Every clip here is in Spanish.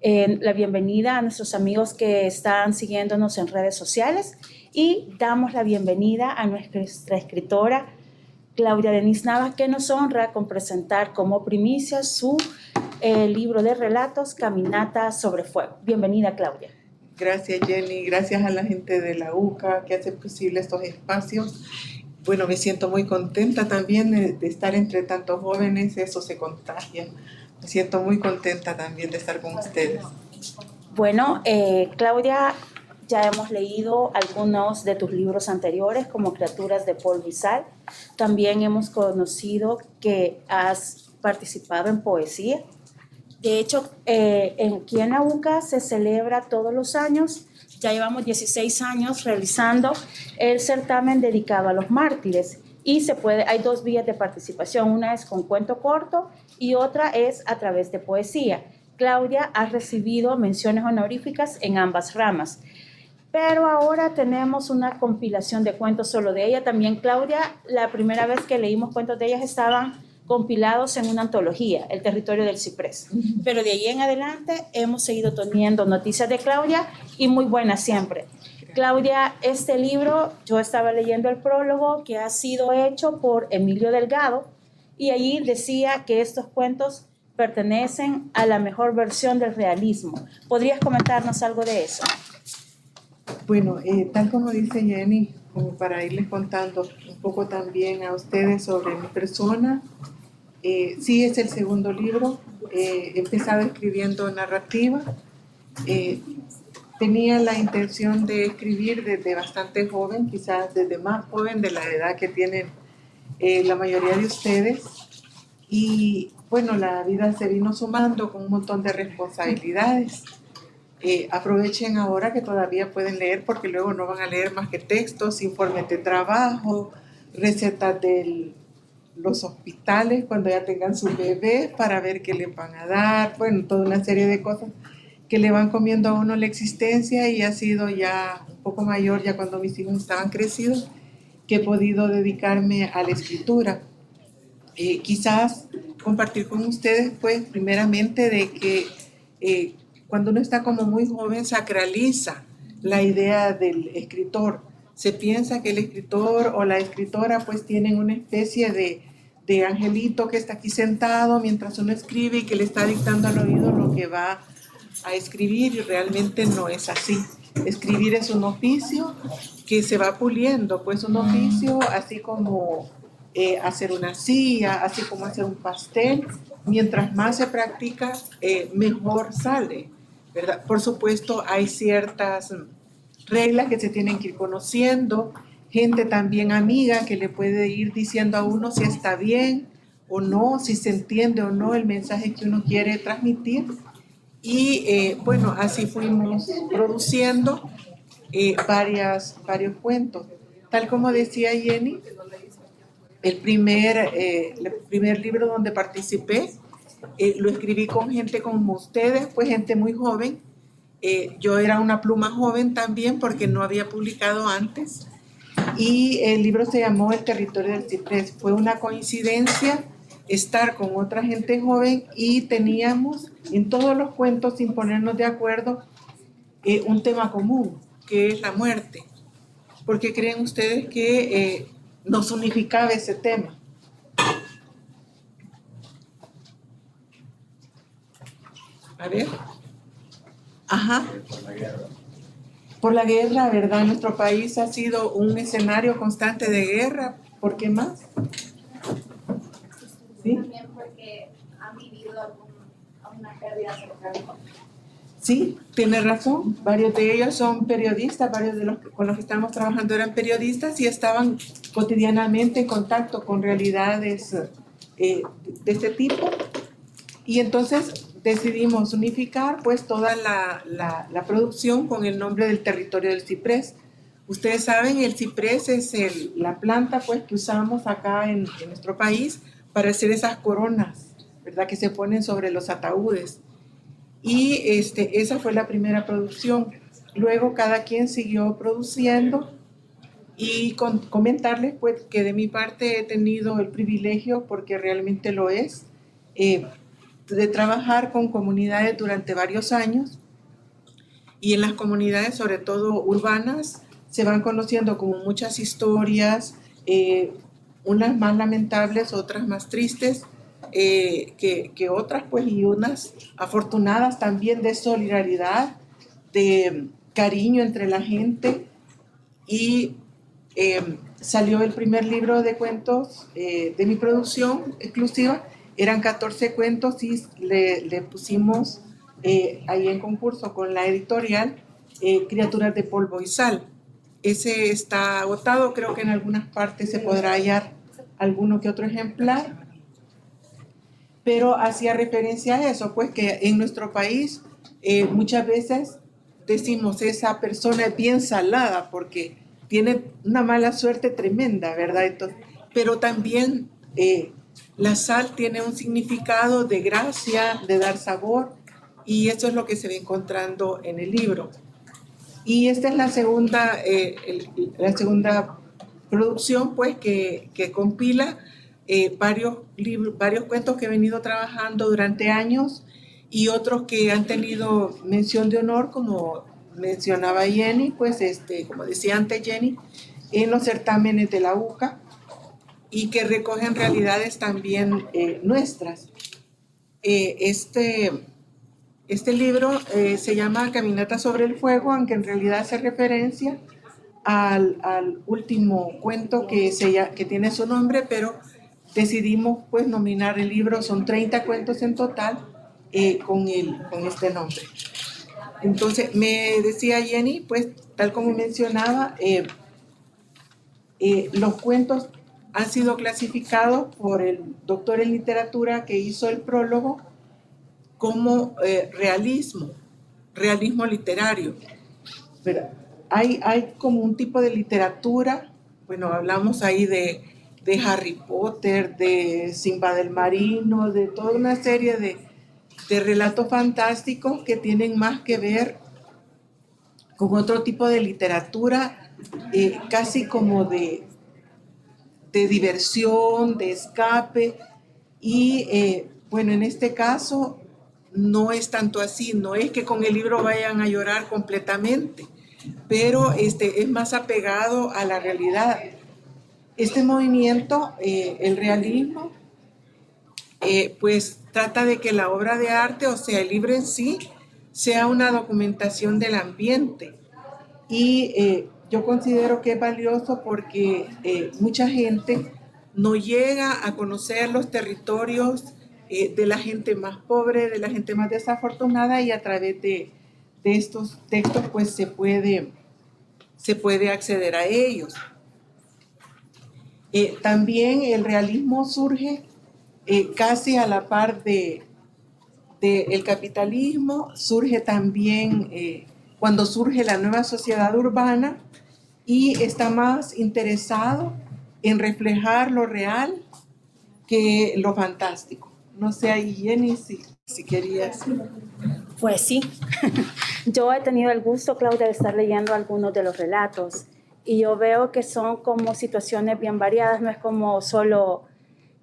Eh, la bienvenida a nuestros amigos que están siguiéndonos en redes sociales y damos la bienvenida a nuestra escritora Claudia Denise Navas, que nos honra con presentar como primicia su eh, libro de relatos, Caminata sobre Fuego. Bienvenida, Claudia. Gracias, Jenny. Gracias a la gente de la UCA que hace posible estos espacios. Bueno, me siento muy contenta también de, de estar entre tantos jóvenes, eso se contagia. Me siento muy contenta también de estar con ustedes. Bueno, eh, Claudia, ya hemos leído algunos de tus libros anteriores, como Criaturas de Paul Visal. También hemos conocido que has participado en poesía. De hecho, eh, aquí en UCA se celebra todos los años, ya llevamos 16 años realizando el certamen dedicado a los mártires y se puede, hay dos vías de participación, una es con cuento corto y otra es a través de poesía. Claudia ha recibido menciones honoríficas en ambas ramas. Pero ahora tenemos una compilación de cuentos solo de ella. También Claudia, la primera vez que leímos cuentos de ella estaban compilados en una antología, El territorio del ciprés. Pero de ahí en adelante hemos seguido teniendo noticias de Claudia y muy buenas siempre. Claudia, este libro, yo estaba leyendo el prólogo que ha sido hecho por Emilio Delgado y allí decía que estos cuentos pertenecen a la mejor versión del realismo. ¿Podrías comentarnos algo de eso? Bueno, eh, tal como dice Jenny, como para irles contando un poco también a ustedes sobre mi persona, eh, sí es el segundo libro, eh, he empezado escribiendo narrativa, tenía la intención de escribir desde bastante joven, quizás desde más joven de la edad que tienen eh, la mayoría de ustedes. Y bueno, la vida se vino sumando con un montón de responsabilidades. Eh, aprovechen ahora que todavía pueden leer porque luego no van a leer más que textos, informes de trabajo, recetas de los hospitales cuando ya tengan su bebé para ver qué le van a dar, bueno, toda una serie de cosas que le van comiendo a uno la existencia y ha sido ya un poco mayor, ya cuando mis hijos estaban crecidos, que he podido dedicarme a la escritura. Eh, quizás compartir con ustedes, pues, primeramente de que eh, cuando uno está como muy joven sacraliza la idea del escritor. Se piensa que el escritor o la escritora pues tienen una especie de, de angelito que está aquí sentado mientras uno escribe y que le está dictando al oído lo que va a escribir y realmente no es así. Escribir es un oficio que se va puliendo, pues un oficio así como eh, hacer una silla, así como hacer un pastel. Mientras más se practica, eh, mejor sale, ¿verdad? Por supuesto, hay ciertas reglas que se tienen que ir conociendo, gente también amiga que le puede ir diciendo a uno si está bien o no, si se entiende o no el mensaje que uno quiere transmitir y eh, bueno, así fuimos produciendo eh, varias, varios cuentos. Tal como decía Jenny, el primer, eh, el primer libro donde participé lo escribí con gente como ustedes, pues gente muy joven. yo era una pluma joven también porque no había publicado antes. Y el libro se llamó El territorio del ciprés. Fue una coincidencia estar con otra gente joven y teníamos en todos los cuentos, sin ponernos de acuerdo, eh, un tema común, que es la muerte. ¿Por qué creen ustedes que eh, nos unificaba ese tema? A ver. Ajá. Por la guerra, ¿verdad? Nuestro país ha sido un escenario constante de guerra. ¿Por qué más? ¿Sí? También porque han vivido alguna pérdida cercana. Sí, tiene razón. Varios de ellos son periodistas, varios de los con los que estamos trabajando eran periodistas y estaban cotidianamente en contacto con realidades eh, de este tipo. Y entonces decidimos unificar pues toda la, la, la, producción con el nombre del territorio del ciprés. Ustedes saben, el ciprés es el, la planta pues que usamos acá en, en nuestro país para hacer esas coronas, ¿verdad? Que se ponen sobre los ataúdes. Y este, esa fue la primera producción. Luego cada quien siguió produciendo y con, comentarles pues que de mi parte he tenido el privilegio, porque realmente lo es, eh, de trabajar con comunidades durante varios años y en las comunidades, sobre todo urbanas, se van conociendo como muchas historias, eh, unas más lamentables, otras más tristes, eh, que, que, otras, pues, y unas afortunadas también de solidaridad, de cariño entre la gente. Y eh, salió el primer libro de cuentos de mi producción exclusiva, eran 14 cuentos y le, le pusimos ahí en concurso con la editorial Criaturas de Polvo y Sal. Ese está agotado, creo que en algunas partes se podrá hallar alguno que otro ejemplar, pero hacía referencia a eso, pues que en nuestro país eh, muchas veces decimos esa persona es bien salada porque tiene una mala suerte tremenda, ¿verdad? Pero también eh, la sal tiene un significado de gracia, de dar sabor, y eso es lo que se va encontrando en el libro. Y esta es la segunda, eh, la segunda producción pues que, que compila eh, varios, libros, varios cuentos que he venido trabajando durante años y otros que han tenido mención de honor, como mencionaba Jenny, pues este, como decía antes Jenny, en los certámenes de la UCA y que recogen realidades también eh, nuestras. este, este libro eh, se llama Caminata sobre el Fuego, aunque en realidad hace referencia al, al último cuento que, se, que tiene su nombre, pero decidimos pues nominar el libro, son 30 cuentos en total eh, con, el, con este nombre. Entonces, me decía Jenny, pues tal como mencionaba, eh, los cuentos han sido clasificados por el doctor en literatura que hizo el prólogo como eh, realismo, realismo literario. Pero hay, hay como un tipo de literatura, bueno, hablamos ahí de, de Harry Potter, de Simba del Marino, de toda una serie de, de relatos fantásticos que tienen más que ver con otro tipo de literatura, eh, casi como de, de diversión, de escape. Y eh, bueno, en este caso no es tanto así, no es que con el libro vayan a llorar completamente, pero este, es más apegado a la realidad. Este movimiento, eh, el realismo, eh, pues trata de que la obra de arte, o sea, el libro en sí, sea una documentación del ambiente. Y eh, yo considero que es valioso porque mucha gente no llega a conocer los territorios eh, de la gente más pobre, de la gente más desafortunada y a través de, estos textos pues se puede, se puede acceder a ellos. Eh, también el realismo surge eh, casi a la par de, el capitalismo, surge también cuando surge la nueva sociedad urbana y está más interesado en reflejar lo real que lo fantástico. No sé ahí, Jenny, si, si querías. Pues sí, yo he tenido el gusto, Claudia, de estar leyendo algunos de los relatos y yo veo que son como situaciones bien variadas, no es como solo,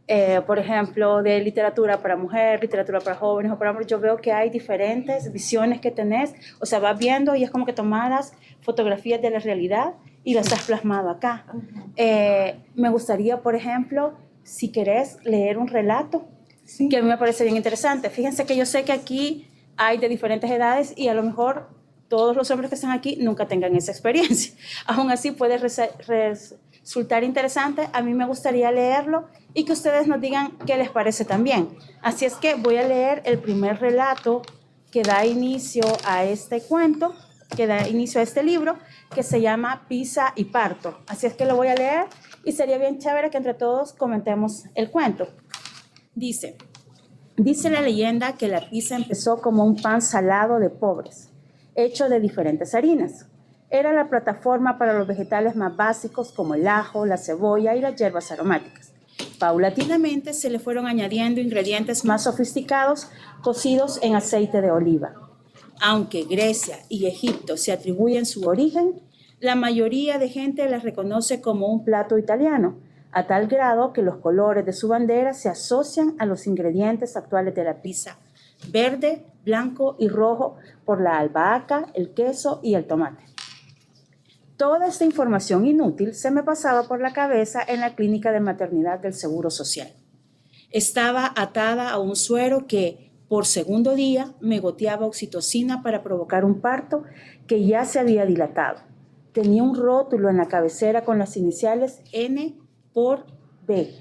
eh, por ejemplo, de literatura para mujer, literatura para jóvenes o para hombres, yo veo que hay diferentes visiones que tenés, o sea, vas viendo y es como que tomaras fotografías de la realidad y las has plasmado acá. Eh, me gustaría, por ejemplo, si querés leer un relato que a mí me parece bien interesante. Fíjense que yo sé que aquí hay de diferentes edades y a lo mejor todos los hombres que están aquí nunca tengan esa experiencia. Aún así puede resultar interesante. A mí me gustaría leerlo y que ustedes nos digan qué les parece también. Así es que voy a leer el primer relato que da inicio a este cuento, que da inicio a este libro, que se llama Pisa y Parto. Así es que lo voy a leer y sería bien chévere que entre todos comentemos el cuento. Dice, dice la leyenda que la pizza empezó como un pan salado de pobres, hecho de diferentes harinas. Era la plataforma para los vegetales más básicos como el ajo, la cebolla y las hierbas aromáticas. Paulatinamente se le fueron añadiendo ingredientes más sofisticados cocidos en aceite de oliva. Aunque Grecia y Egipto se atribuyen su origen, la mayoría de gente la reconoce como un plato italiano, a tal grado que los colores de su bandera se asocian a los ingredientes actuales de la pizza, verde, blanco y rojo por la albahaca, el queso y el tomate. Toda esta información inútil se me pasaba por la cabeza en la clínica de maternidad del Seguro Social. Estaba atada a un suero que, por segundo día, me goteaba oxitocina para provocar un parto que ya se había dilatado. Tenía un rótulo en la cabecera con las iniciales N B.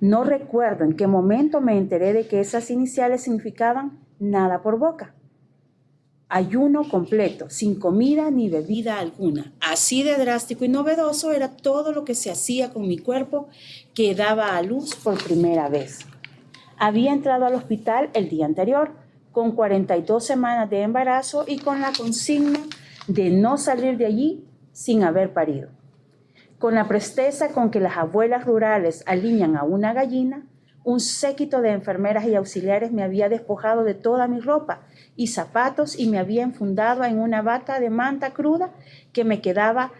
No recuerdo en qué momento me enteré de que esas iniciales significaban nada por boca. Ayuno completo, sin comida ni bebida alguna. Así de drástico y novedoso era todo lo que se hacía con mi cuerpo que daba a luz por primera vez. Había entrado al hospital el día anterior, con 42 semanas de embarazo y con la consigna de no salir de allí sin haber parido. Con la presteza con que las abuelas rurales alinean a una gallina, un séquito de enfermeras y auxiliares me había despojado de toda mi ropa y zapatos y me había enfundado en una bata de manta cruda que me quedaba,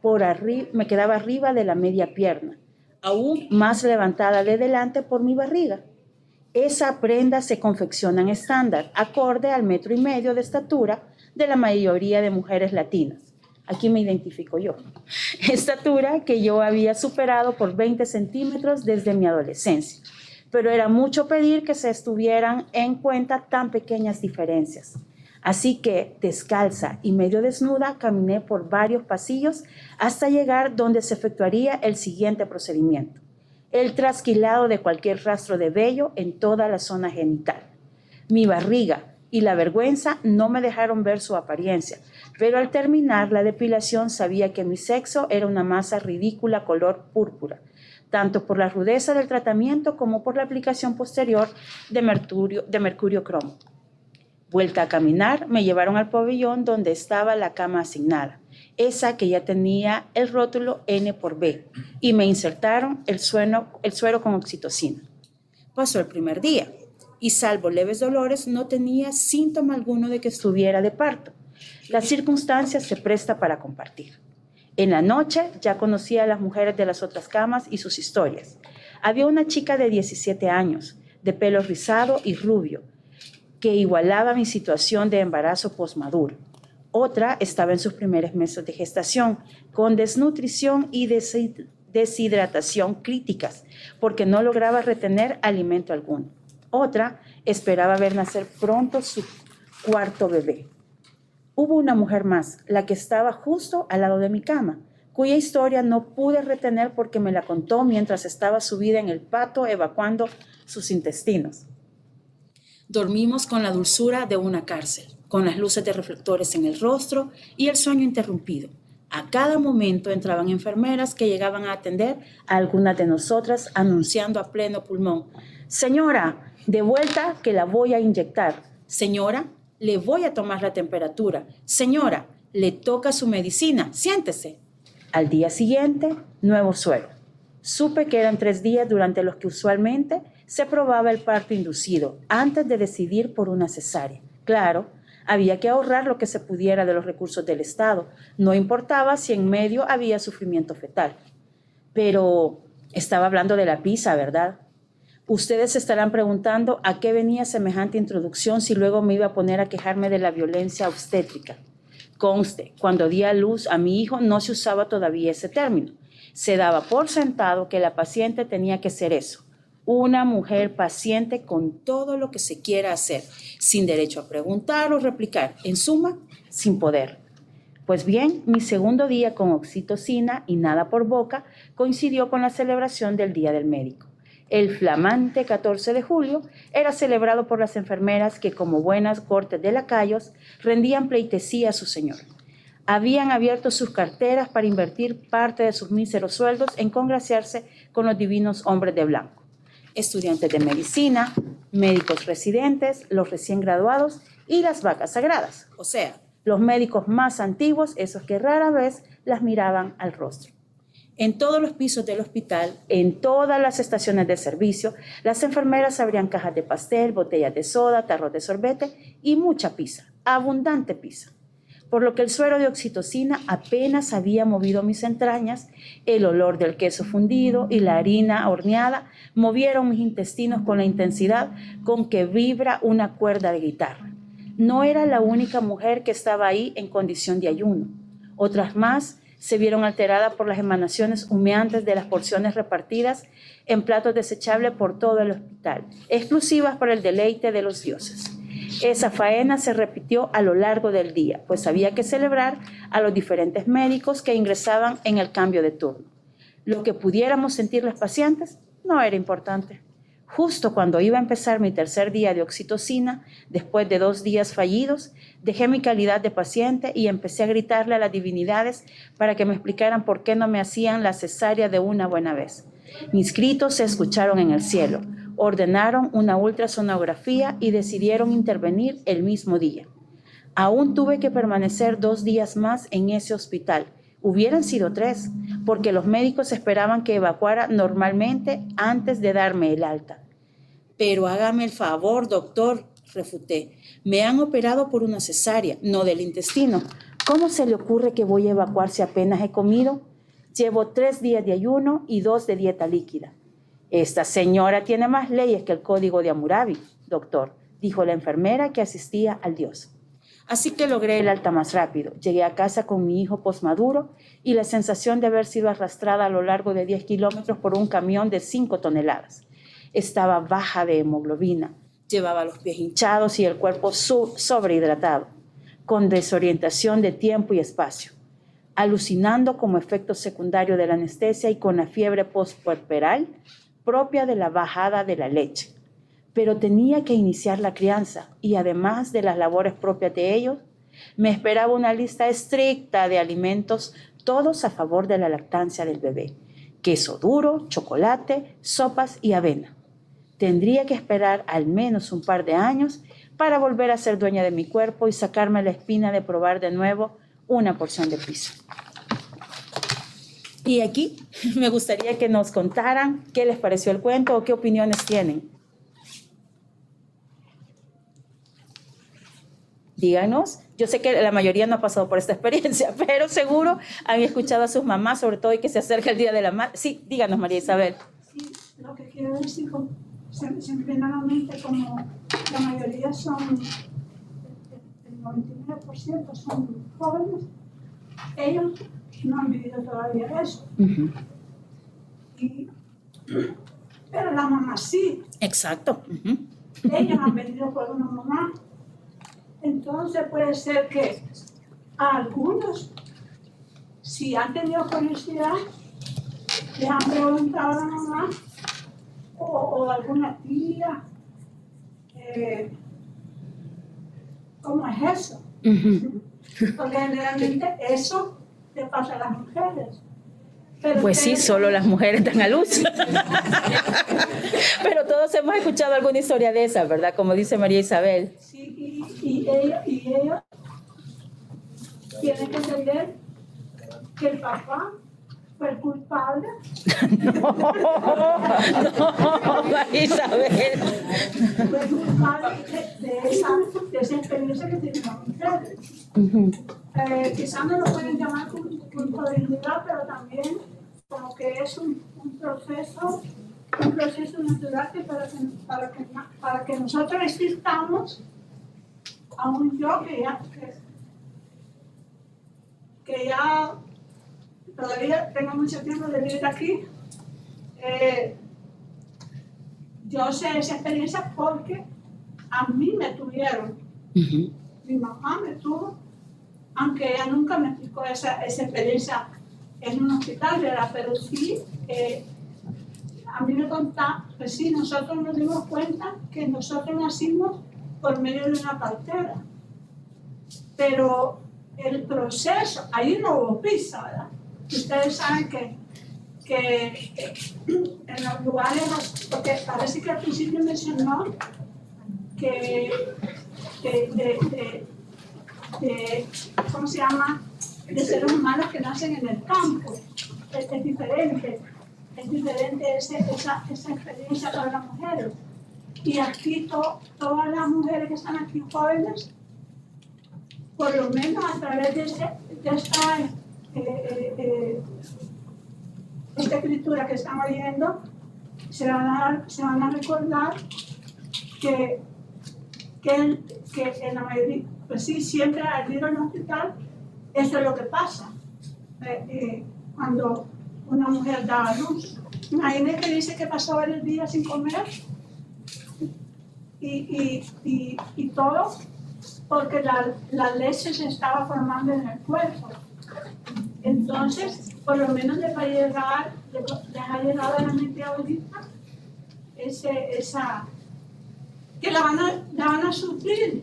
por me quedaba arriba de la media pierna, aún más levantada de delante por mi barriga. Esa prenda se confecciona en estándar, acorde al metro y medio de estatura de la mayoría de mujeres latinas. Aquí me identifico yo. Estatura que yo había superado por 20 centímetros desde mi adolescencia. Pero era mucho pedir que se estuvieran en cuenta tan pequeñas diferencias. Así que, descalza y medio desnuda, caminé por varios pasillos hasta llegar donde se efectuaría el siguiente procedimiento. El trasquilado de cualquier rastro de vello en toda la zona genital. Mi barriga, y la vergüenza no me dejaron ver su apariencia, pero al terminar la depilación sabía que mi sexo era una masa ridícula color púrpura, tanto por la rudeza del tratamiento como por la aplicación posterior de mercurio, cromo. Vuelta a caminar, me llevaron al pabellón donde estaba la cama asignada, esa que ya tenía el rótulo N por B, y me insertaron el suero con oxitocina. Pasó el primer día y salvo leves dolores no tenía síntoma alguno de que estuviera de parto. La circunstancia se presta para compartir. En la noche ya conocía a las mujeres de las otras camas y sus historias. Había una chica de 17 años, de pelo rizado y rubio, que igualaba mi situación de embarazo posmaduro. Otra estaba en sus primeros meses de gestación, con desnutrición y deshidratación críticas, porque no lograba retener alimento alguno. Otra esperaba ver nacer pronto su cuarto bebé. Hubo una mujer más, la que estaba justo al lado de mi cama, cuya historia no pude retener porque me la contó mientras estaba subida en el pato evacuando sus intestinos. Dormimos con la dulzura de una cárcel, con las luces de reflectores en el rostro y el sueño interrumpido. A cada momento entraban enfermeras que llegaban a atender a algunas de nosotras anunciando a pleno pulmón, Señora, de vuelta que la voy a inyectar. Señora, le voy a tomar la temperatura. Señora, le toca su medicina. Siéntese. Al día siguiente, nuevo suelo. Supe que eran tres días durante los que usualmente se probaba el parto inducido antes de decidir por una cesárea. Claro, había que ahorrar lo que se pudiera de los recursos del Estado. No importaba si en medio había sufrimiento fetal. Pero estaba hablando de la pizza, ¿verdad? Ustedes estarán preguntando a qué venía semejante introducción si luego me iba a poner a quejarme de la violencia obstétrica. Conste, cuando di a luz a mi hijo no se usaba todavía ese término. Se daba por sentado que la paciente tenía que ser eso, una mujer paciente con todo lo que se quiera hacer, sin derecho a preguntar o replicar, en suma, sin poder. Pues bien, mi segundo día con oxitocina y nada por boca coincidió con la celebración del Día del Médico. El flamante 14 de julio era celebrado por las enfermeras que, como buenas cortes de lacayos, rendían pleitesía a su señor. Habían abierto sus carteras para invertir parte de sus míseros sueldos en congraciarse con los divinos hombres de blanco. Estudiantes de medicina, médicos residentes, los recién graduados y las vacas sagradas, o sea, los médicos más antiguos, esos que rara vez las miraban al rostro. En todos los pisos del hospital, en todas las estaciones de servicio, las enfermeras abrían cajas de pastel, botellas de soda, tarros de sorbete y mucha pizza, abundante pizza. por lo que el suero de oxitocina apenas había movido mis entrañas, el olor del queso fundido y la harina horneada movieron mis intestinos con la intensidad con que vibra una cuerda de guitarra. No era la única mujer que estaba ahí en condición de ayuno. Otras más se vieron alteradas por las emanaciones humeantes de las porciones repartidas en platos desechables por todo el hospital, exclusivas para el deleite de los dioses. Esa faena se repitió a lo largo del día, pues había que celebrar a los diferentes médicos que ingresaban en el cambio de turno. Lo que pudiéramos sentir los pacientes no era importante. Justo cuando iba a empezar mi tercer día de oxitocina, después de dos días fallidos, dejé mi calidad de paciente y empecé a gritarle a las divinidades para que me explicaran por qué no me hacían la cesárea de una buena vez. Mis gritos se escucharon en el cielo ordenaron una ultrasonografía y decidieron intervenir el mismo día. Aún tuve que permanecer dos días más en ese hospital. Hubieran sido tres, porque los médicos esperaban que evacuara normalmente antes de darme el alta. Pero hágame el favor, doctor, refuté. Me han operado por una cesárea, no del intestino. ¿Cómo se le ocurre que voy a evacuar si apenas he comido? Llevo tres días de ayuno y dos de dieta líquida. Esta señora tiene más leyes que el código de Amurabi, doctor, dijo la enfermera que asistía al dios. Así que logré el alta más rápido. Llegué a casa con mi hijo posmaduro y la sensación de haber sido arrastrada a lo largo de 10 kilómetros por un camión de 5 toneladas. Estaba baja de hemoglobina, llevaba los pies hinchados y el cuerpo sobrehidratado, con desorientación de tiempo y espacio, alucinando como efecto secundario de la anestesia y con la fiebre postpuerperal propia de la bajada de la leche, pero tenía que iniciar la crianza y además de las labores propias de ellos, me esperaba una lista estricta de alimentos, todos a favor de la lactancia del bebé. Queso duro, chocolate, sopas y avena. Tendría que esperar al menos un par de años para volver a ser dueña de mi cuerpo y sacarme la espina de probar de nuevo una porción de pizza. Y aquí me gustaría que nos contaran qué les pareció el cuento o qué opiniones tienen. Díganos. Yo sé que la mayoría no ha pasado por esta experiencia, pero seguro han escuchado a sus mamás, sobre todo y que se acerca el Día de la Madre. Sí, díganos, María Isabel. Sí, lo que quiero decir, se, se me viene a la mente como la mayoría son, el 99% son jóvenes, ellos no han vivido todavía eso. pero la mamá sí. Exacto. Ellos han venido por una mamá. Entonces puede ser que a algunos, si han tenido curiosidad, le han preguntado a la mamá o, o alguna tía, eh, ¿cómo es eso? Porque generalmente eso le pasa a las mujeres. pues sí, solo las mujeres dan a luz. Pero todos hemos escuchado alguna historia de esa, ¿verdad? Como dice María Isabel. Sí, y, y ella, y ella tiene que entender que el papá fue culpable. no, no, Isabel. Fue culpable de, esa, de esa experiencia que las mujeres eh, quizás no lo pueden llamar culpabilidad, pero también como que es un, un proceso un proceso natural que para que, para que, para que nosotros existamos, aún yo que ya, que, ya todavía tengo mucho tiempo de vivir aquí, eh, yo sé esa experiencia porque a mí me tuvieron. Mi mamá me tuvo aunque ella nunca me explicó esa, esa experiencia en un hospital, ¿verdad? pero sí, eh, a mí me contaba, pues sí, nosotros nos dimos cuenta que nosotros nacimos por medio de una partera, pero el proceso, ahí no hubo pizza, ¿verdad? Ustedes saben que, que, en los lugares, porque parece que al principio mencionó que, que de, ¿cómo se llama?, de seres humanos que nacen en el campo. Es, diferente, es diferente esa, esa, experiencia para las mujeres. Y aquí todas las mujeres que están aquí jóvenes por lo menos a través de esta, eh, eh, esta escritura que están oyendo, se van a, se van a recordar que, que, en- que en la mayoría, pues sí, siempre al ir al hospital, eso es lo que pasa. Eh, eh, cuando una mujer da a luz. Imagínese que dice que pasó varios días sin comer y, y, y, y todo porque la, la leche se estaba formando en el cuerpo. Entonces, por lo menos les va a llegar, les les ha llegado a la mente ahorita ese, esa, que la van a, la van a sufrir.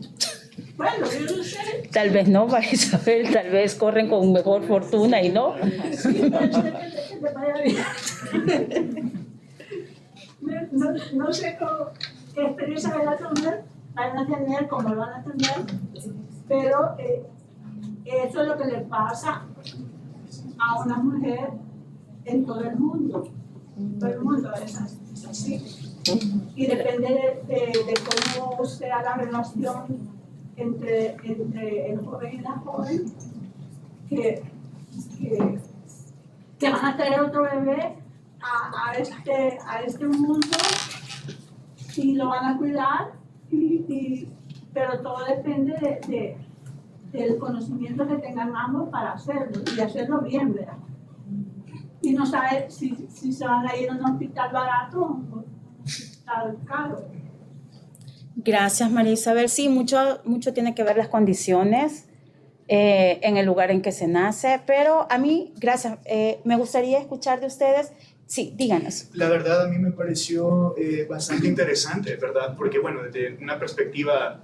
Bueno, yo no sé, Tal vez no, María Isabel, tal vez corren con mejor fortuna y no. Sí, pero sé que- te vaya bien. No, no- sé cómo, qué experiencia van a tener, van a tener, cómo lo van a tener, pero eh, eso es lo que le pasa a una mujer en todo el mundo. Todo el mundo es así. Y depende de, cómo sea la relación entre, entre el joven y la joven, que, que van a traer otro bebé a, este, a este mundo y lo van a cuidar, y, pero todo depende de, de- del conocimiento que tengan ambos para hacerlo y hacerlo bien, ¿verdad? Y no sabe si, si se van a ir a un hospital barato o un hospital caro. Gracias, María Isabel. Sí, mucho, mucho tiene que ver las condiciones eh, en el lugar en que se nace, pero a mí, gracias, eh, me gustaría escuchar de ustedes. Sí, díganos. La verdad a mí me pareció eh, bastante interesante, ¿verdad? Porque bueno, desde una perspectiva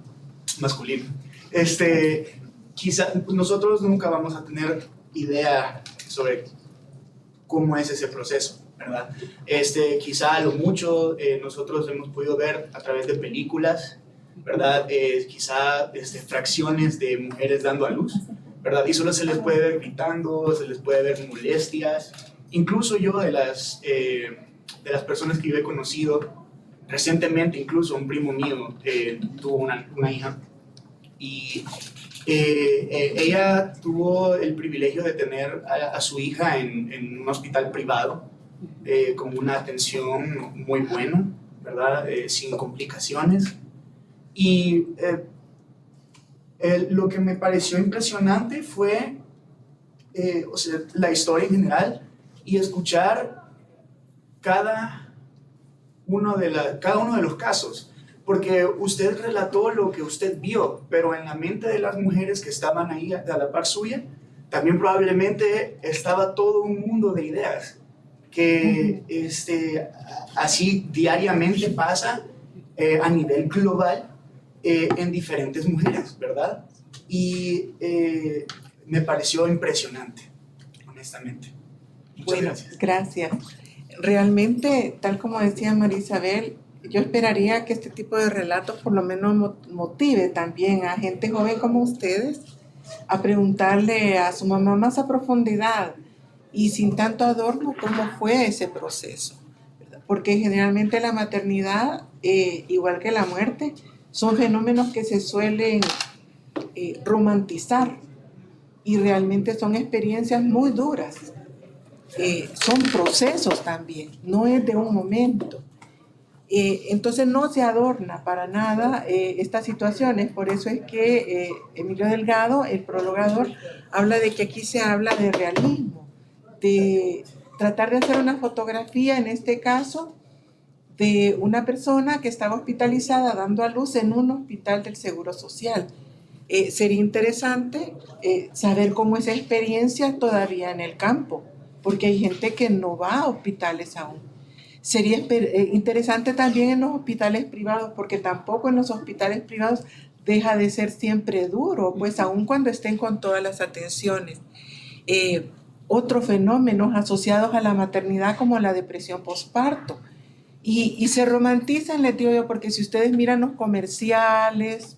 masculina, este, quizá nosotros nunca vamos a tener idea sobre cómo es ese proceso, ¿verdad? Este, quizá a lo mucho eh, nosotros hemos podido ver a través de películas, ¿verdad? Eh, quizá este, fracciones de mujeres dando a luz, ¿verdad? Y solo se les puede ver gritando, se les puede ver molestias, incluso yo de las, eh, de las personas que yo he conocido recientemente, incluso un primo mío eh, tuvo una, una hija y eh, eh, ella tuvo el privilegio de tener a, a su hija en, en un hospital privado eh, con una atención muy buena, ¿verdad? Eh, sin complicaciones. Y eh, lo que me pareció impresionante fue eh, o sea, la historia en general y escuchar cada uno, de la, cada uno de los casos. Porque usted relató lo que usted vio, pero en la mente de las mujeres que estaban ahí a la par suya, también probablemente estaba todo un mundo de ideas que este, así diariamente pasa eh, a nivel global eh, en diferentes mujeres, ¿verdad? Y eh, me pareció impresionante, honestamente. Muchas Bueno, gracias. gracias. Realmente, tal como decía María Isabel, yo esperaría que este tipo de relatos por lo menos mo- motive también a gente joven como ustedes a preguntarle a su mamá más a profundidad y sin tanto adorno cómo fue ese proceso. Porque generalmente la maternidad, eh, igual que la muerte, son fenómenos que se suelen eh, romantizar y realmente son experiencias muy duras. Eh, son procesos también, no es de un momento. Eh, entonces no se adorna para nada eh, estas situaciones, por eso es que eh, Emilio Delgado, el prologador, habla de que aquí se habla de realismo, de tratar de hacer una fotografía, en este caso, de una persona que estaba hospitalizada dando a luz en un hospital del Seguro Social. Sería interesante saber cómo es esa experiencia todavía en el campo, porque hay gente que no va a hospitales aún. Sería eh, interesante también en los hospitales privados, porque tampoco en los hospitales privados deja de ser siempre duro, pues aun cuando estén con todas las atenciones. Eh, otros fenómenos asociados a la maternidad como la depresión postparto. Y, y se romantizan, les digo yo, porque si ustedes miran los comerciales,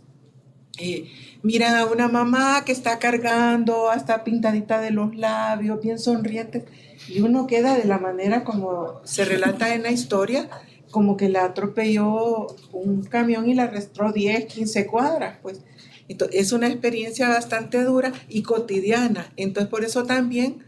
eh, miran a una mamá que está cargando hasta pintadita de los labios, bien sonriente, y uno queda de la manera como se relata en la historia, como que la atropelló un camión y la arrastró 10, 15 cuadras, pues. Entonces, es una experiencia bastante dura y cotidiana. Entonces, por eso también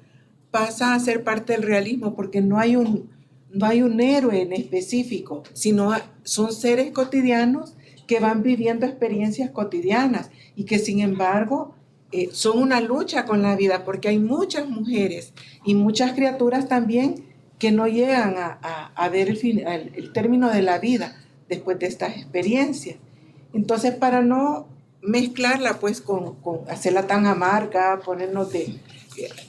pasa a ser parte del realismo, porque no hay un, no hay un héroe en específico, sino son seres cotidianos que van viviendo experiencias cotidianas y que sin embargo eh, son una lucha con la vida, porque hay muchas mujeres y muchas criaturas también que no llegan a, ver el, fin, el, término de la vida después de estas experiencias. Entonces, para no mezclarla pues con, hacerla tan amarga, ponernos de,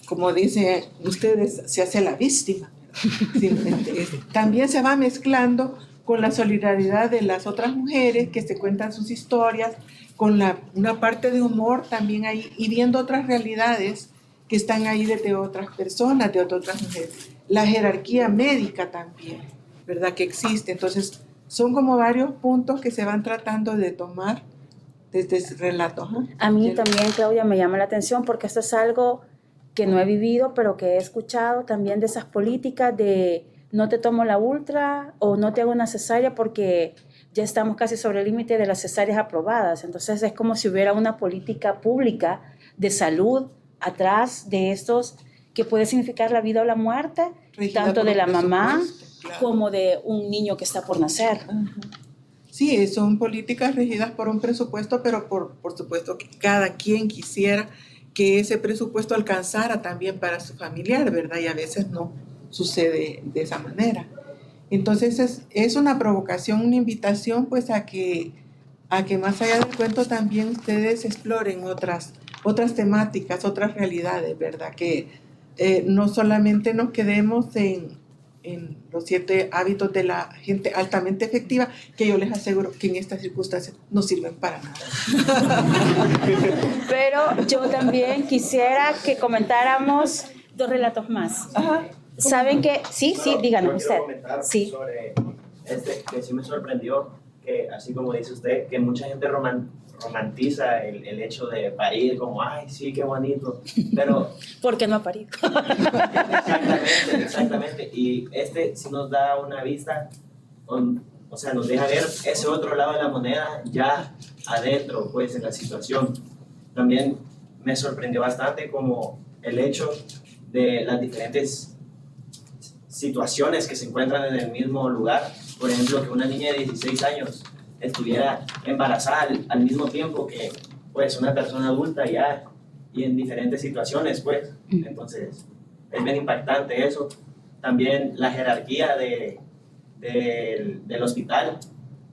como dicen ustedes, se hace la víctima. También se va mezclando con la solidaridad de las otras mujeres que se cuentan sus historias, con la, una parte de humor también ahí y viendo otras realidades que están ahí desde otras personas, de otras mujeres. La jerarquía médica también, ¿verdad? Que existe. Entonces, son como varios puntos que se van tratando de tomar desde ese relato. A mí también, Claudia, me llama la atención porque esto es algo que no he vivido, pero que he escuchado también de esas políticas de no te tomo la ultra o no te hago una cesárea porque ya estamos casi sobre el límite de las cesáreas aprobadas. Entonces es como si hubiera una política pública de salud atrás de estos que puede significar la vida o la muerte, tanto de la mamá como de un niño que está por nacer. Sí, son políticas regidas por un presupuesto, pero por, por supuesto que cada quien quisiera que ese presupuesto alcanzara también para su familiar, ¿verdad? Y a veces no sucede de esa manera. Entonces es, es una provocación, una invitación pues a que, a que más allá del cuento también ustedes exploren otras, otras temáticas, otras realidades, ¿verdad? Que eh, no solamente nos quedemos en, en los siete hábitos de la gente altamente efectiva, que yo les aseguro que en estas circunstancias no sirven para nada. Pero yo también quisiera que comentáramos dos relatos más. Saben que, sí, sí, díganos usted. Sí. Sobre este, que sí me sorprendió, que así como dice usted, que mucha gente romantiza el, el, hecho de parir como, ay, sí, qué bonito, pero... ¿Por qué no ha parido? exactamente, exactamente. Y este sí nos da una vista, o sea, nos deja ver ese otro lado de la moneda ya adentro, pues, en la situación. También me sorprendió bastante como el hecho de las diferentes situaciones que se encuentran en el mismo lugar. Por ejemplo, que una niña de 16 años estuviera embarazada al, mismo tiempo que pues una persona adulta ya y en diferentes situaciones, pues. Entonces, es bien impactante eso. También la jerarquía de, del hospital,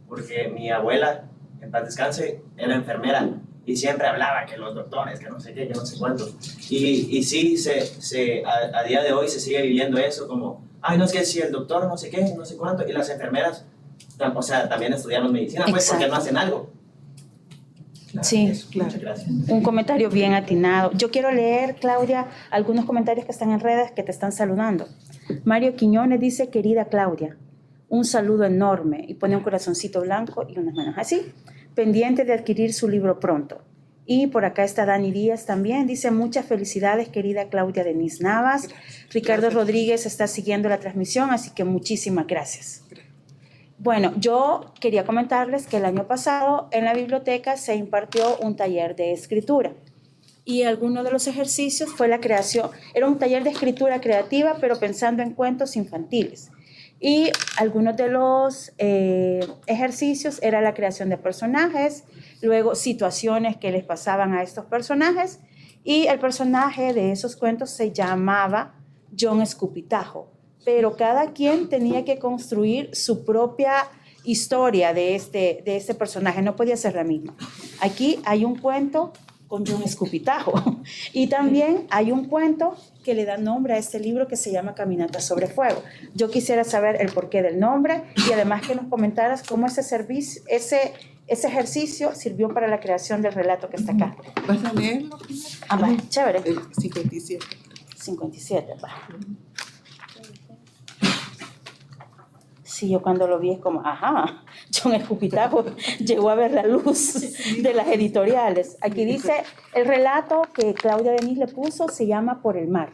porque mi abuela, en paz descanse, era enfermera y siempre hablaba que los doctores, que no sé qué, que no sé cuánto. Y, y sí, se, se, a, a, día de hoy se sigue viviendo eso como ay, no es que si el doctor no sé qué, no sé cuánto, y las enfermeras, o sea, también estudiamos medicina, pues porque no hacen algo. sí, claro. Muchas gracias. Un comentario bien atinado. Yo quiero leer, Claudia, algunos comentarios que están en redes que te están saludando. Mario Quiñones dice, querida Claudia, un saludo enorme y pone un corazoncito blanco y unas manos así, pendiente de adquirir su libro pronto. Y por acá está Dani Díaz también. Dice muchas felicidades, querida Claudia Denise Navas. Ricardo Rodríguez está siguiendo la transmisión, así que muchísimas gracias. Bueno, yo quería comentarles que el año pasado en la biblioteca se impartió un taller de escritura. Y alguno de los ejercicios fue la creación, era un taller de escritura creativa, pero pensando en cuentos infantiles. Y algunos de los eh, ejercicios era la creación de personajes, luego situaciones que les pasaban a estos personajes y el personaje de esos cuentos se llamaba John Escupitajo, pero cada quien tenía que construir su propia historia de este, de este personaje, no podía ser la misma. Aquí hay un cuento con John Escupitajo y también hay un cuento que le da nombre a este libro que se llama Caminata sobre Fuego. Yo quisiera saber el porqué del nombre y además que nos comentaras cómo ese servicio, ese ese ejercicio sirvió para la creación del relato que está acá. ¿Vas a leerlo? Ah, va, chévere. El 57. 57, va. Sí, yo cuando lo vi es como, ajá, John Escupitajo llegó a ver la luz de las editoriales. Aquí dice, el relato que Claudia Denis le puso se llama Por el mar.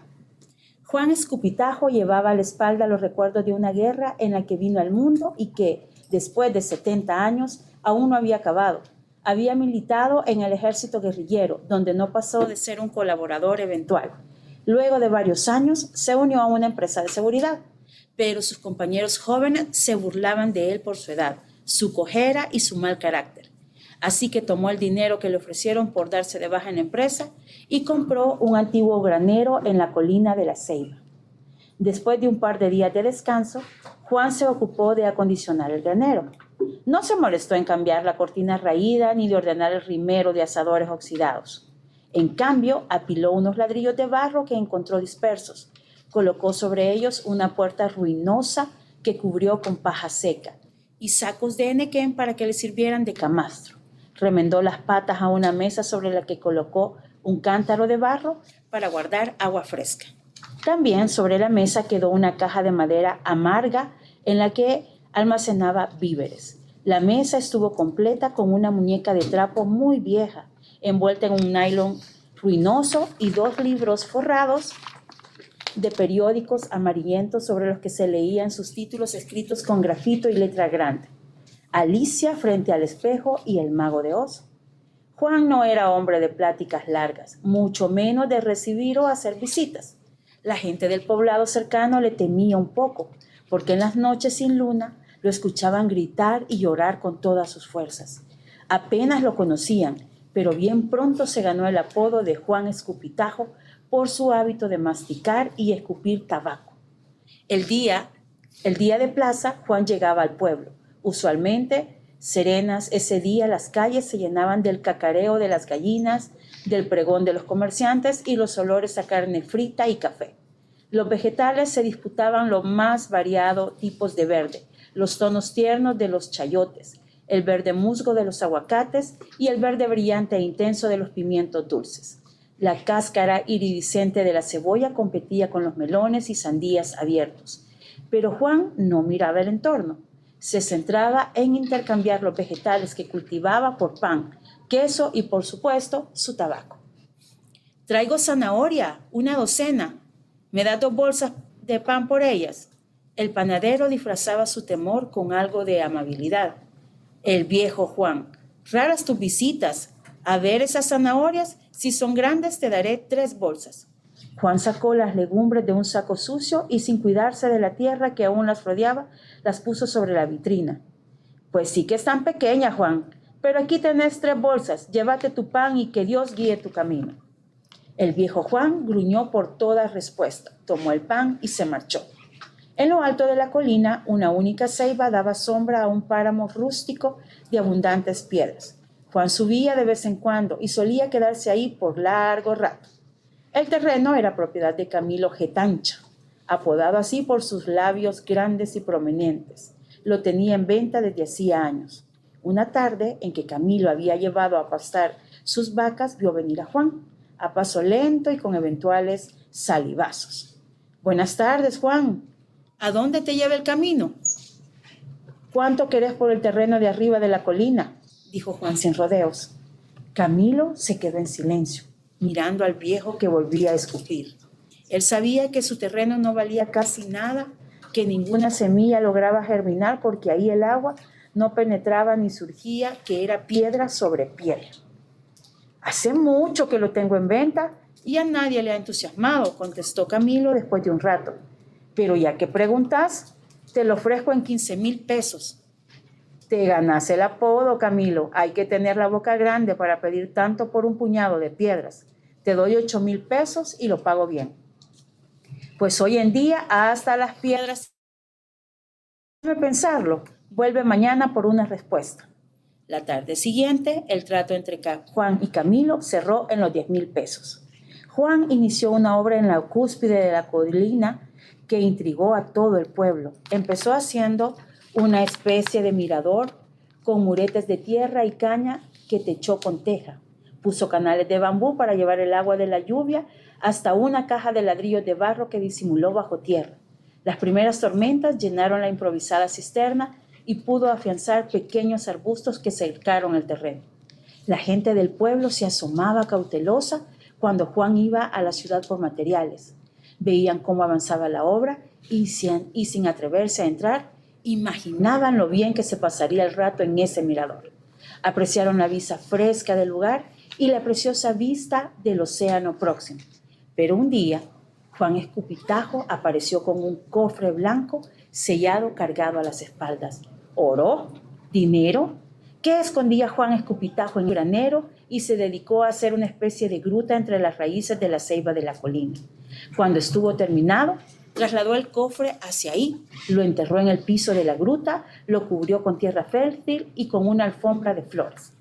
Juan Escupitajo llevaba a la espalda los recuerdos de una guerra en la que vino al mundo y que, después de 70 años, aún no había acabado. había militado en el ejército guerrillero, donde no pasó de ser un colaborador eventual. Luego de varios años, se unió a una empresa de seguridad, pero sus compañeros jóvenes se burlaban de él por su edad, su cojera y su mal carácter. Así que tomó el dinero que le ofrecieron por darse de baja en la empresa y compró un antiguo granero en la colina de la Ceiba. Después de un par de días de descanso, Juan se ocupó de acondicionar el granero. No se molestó en cambiar la cortina raída ni de ordenar el rimero de asadores oxidados. En cambio, apiló unos ladrillos de barro que encontró dispersos. Colocó sobre ellos una puerta ruinosa que cubrió con paja seca y sacos de enequén para que le sirvieran de camastro. Remendó las patas a una mesa sobre la que colocó un cántaro de barro para guardar agua fresca. También sobre la mesa quedó una caja de madera amarga en la que almacenaba víveres. La mesa estuvo completa con una muñeca de trapo muy vieja, envuelta en un nylon ruinoso y dos libros forrados de periódicos amarillentos sobre los que se leían sus títulos escritos con grafito y letra grande. Alicia frente al espejo y el mago de Oz. Juan no era hombre de pláticas largas, mucho menos de recibir o hacer visitas. La gente del poblado cercano le temía un poco, porque en las noches sin luna lo escuchaban gritar y llorar con todas sus fuerzas. Apenas lo conocían, pero bien pronto se ganó el apodo de Juan Escupitajo por su hábito de masticar y escupir tabaco. El día, el día de plaza, Juan llegaba al pueblo. Usualmente, serenas, ese día las calles se llenaban del cacareo de las gallinas, del pregón de los comerciantes y los olores a carne frita y café. Los vegetales se disputaban los más variados tipos de verde, los tonos tiernos de los chayotes, el verde musgo de los aguacates y el verde brillante e intenso de los pimientos dulces. La cáscara iridiscente de la cebolla competía con los melones y sandías abiertos. Pero Juan no miraba el entorno. Se centraba en intercambiar los vegetales que cultivaba por pan, queso y, por supuesto, su tabaco. Traigo zanahoria, una docena. ¿Me da dos bolsas de pan por ellas? El panadero disfrazaba su temor con algo de amabilidad. El viejo Juan, raras tus visitas. A ver esas zanahorias si son grandes, te daré tres bolsas. Juan sacó las legumbres de un saco sucio y sin cuidarse de la tierra que aún las rodeaba, las puso sobre la vitrina. Pues sí que están pequeñas, Juan, pero aquí tenés tres bolsas, llévate tu pan y que Dios guíe tu camino. El viejo Juan gruñó por toda respuesta, tomó el pan y se marchó. En lo alto de la colina, una única ceiba daba sombra a un páramo rústico de abundantes piedras. Juan subía de vez en cuando y solía quedarse ahí por largo rato. El terreno era propiedad de Camilo Getancha, apodado así por sus labios grandes y prominentes. Lo tenía en venta desde hacía años. Una tarde en que Camilo había llevado a pastar sus vacas, vio venir a Juan, a paso lento y con eventuales salivazos. Buenas tardes, Juan. ¿A dónde te lleva el camino? ¿Cuánto querés por el terreno de arriba de la colina? dijo Juan sin rodeos. Camilo se quedó en silencio, mirando al viejo que volvía a escupir. Él sabía que su terreno no valía casi nada, que ninguna semilla lograba germinar porque ahí el agua no penetraba ni surgía, que era piedra sobre piedra. Hace mucho que lo tengo en venta y a nadie le ha entusiasmado, contestó Camilo después de un rato. Pero ya que preguntas, te lo ofrezco en 15 mil pesos. Te ganas el apodo, Camilo. Hay que tener la boca grande para pedir tanto por un puñado de piedras. Te doy ocho mil pesos y lo pago bien. Pues hoy en día hasta las piedras... Debe pensarlo. Vuelve mañana por una respuesta. La tarde siguiente, el trato entre Juan y Camilo cerró en los diez mil pesos. Juan inició una obra en la cúspide de la colina que intrigó a todo el pueblo. Empezó haciendo una especie de mirador con muretes de tierra y caña que techó con teja. Puso canales de bambú para llevar el agua de la lluvia hasta una caja de ladrillos de barro que disimuló bajo tierra. Las primeras tormentas llenaron la improvisada cisterna y pudo afianzar pequeños arbustos que cercaron el terreno. La gente del pueblo se asomaba cautelosa cuando Juan iba a la ciudad por materiales. Veían cómo avanzaba la obra y sin, atreverse a entrar, imaginaban lo bien que se pasaría el rato en ese mirador. Apreciaron la vista fresca del lugar y la preciosa vista del océano próximo. Pero un día, Juan Escupitajo apareció con un cofre blanco sellado cargado a las espaldas. ¿Oro? ¿Dinero? ¿Qué escondía Juan Escupitajo en el granero y se dedicó a hacer una especie de gruta entre las raíces de la ceiba de la colina? Cuando estuvo terminado, trasladó el cofre hacia ahí, lo enterró en el piso de la gruta, lo cubrió con tierra fértil y con una alfombra de flores.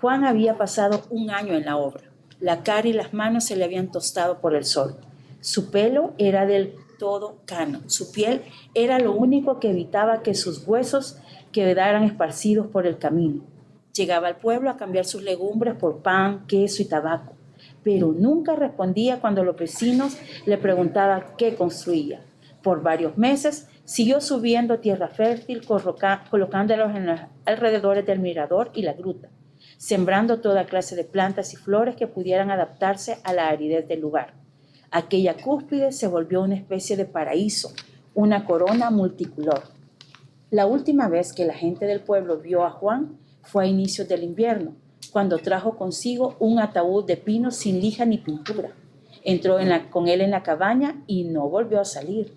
Juan había pasado un año en la obra. La cara y las manos se le habían tostado por el sol. Su pelo era del todo cano. Su piel era lo único que evitaba que sus huesos quedaran esparcidos por el camino. Llegaba al pueblo a cambiar sus legumbres por pan, queso y tabaco, pero nunca respondía cuando los vecinos le preguntaban qué construía. Por varios meses siguió subiendo tierra fértil, colocándolos en los alrededores del mirador y la gruta, sembrando toda clase de plantas y flores que pudieran adaptarse a la aridez del lugar. Aquella cúspide se volvió una especie de paraíso, una corona multicolor. La última vez que la gente del pueblo vio a Juan fue a inicios del invierno, cuando trajo consigo un ataúd de pino sin lija ni pintura. Entró con él en la cabaña y no volvió a salir.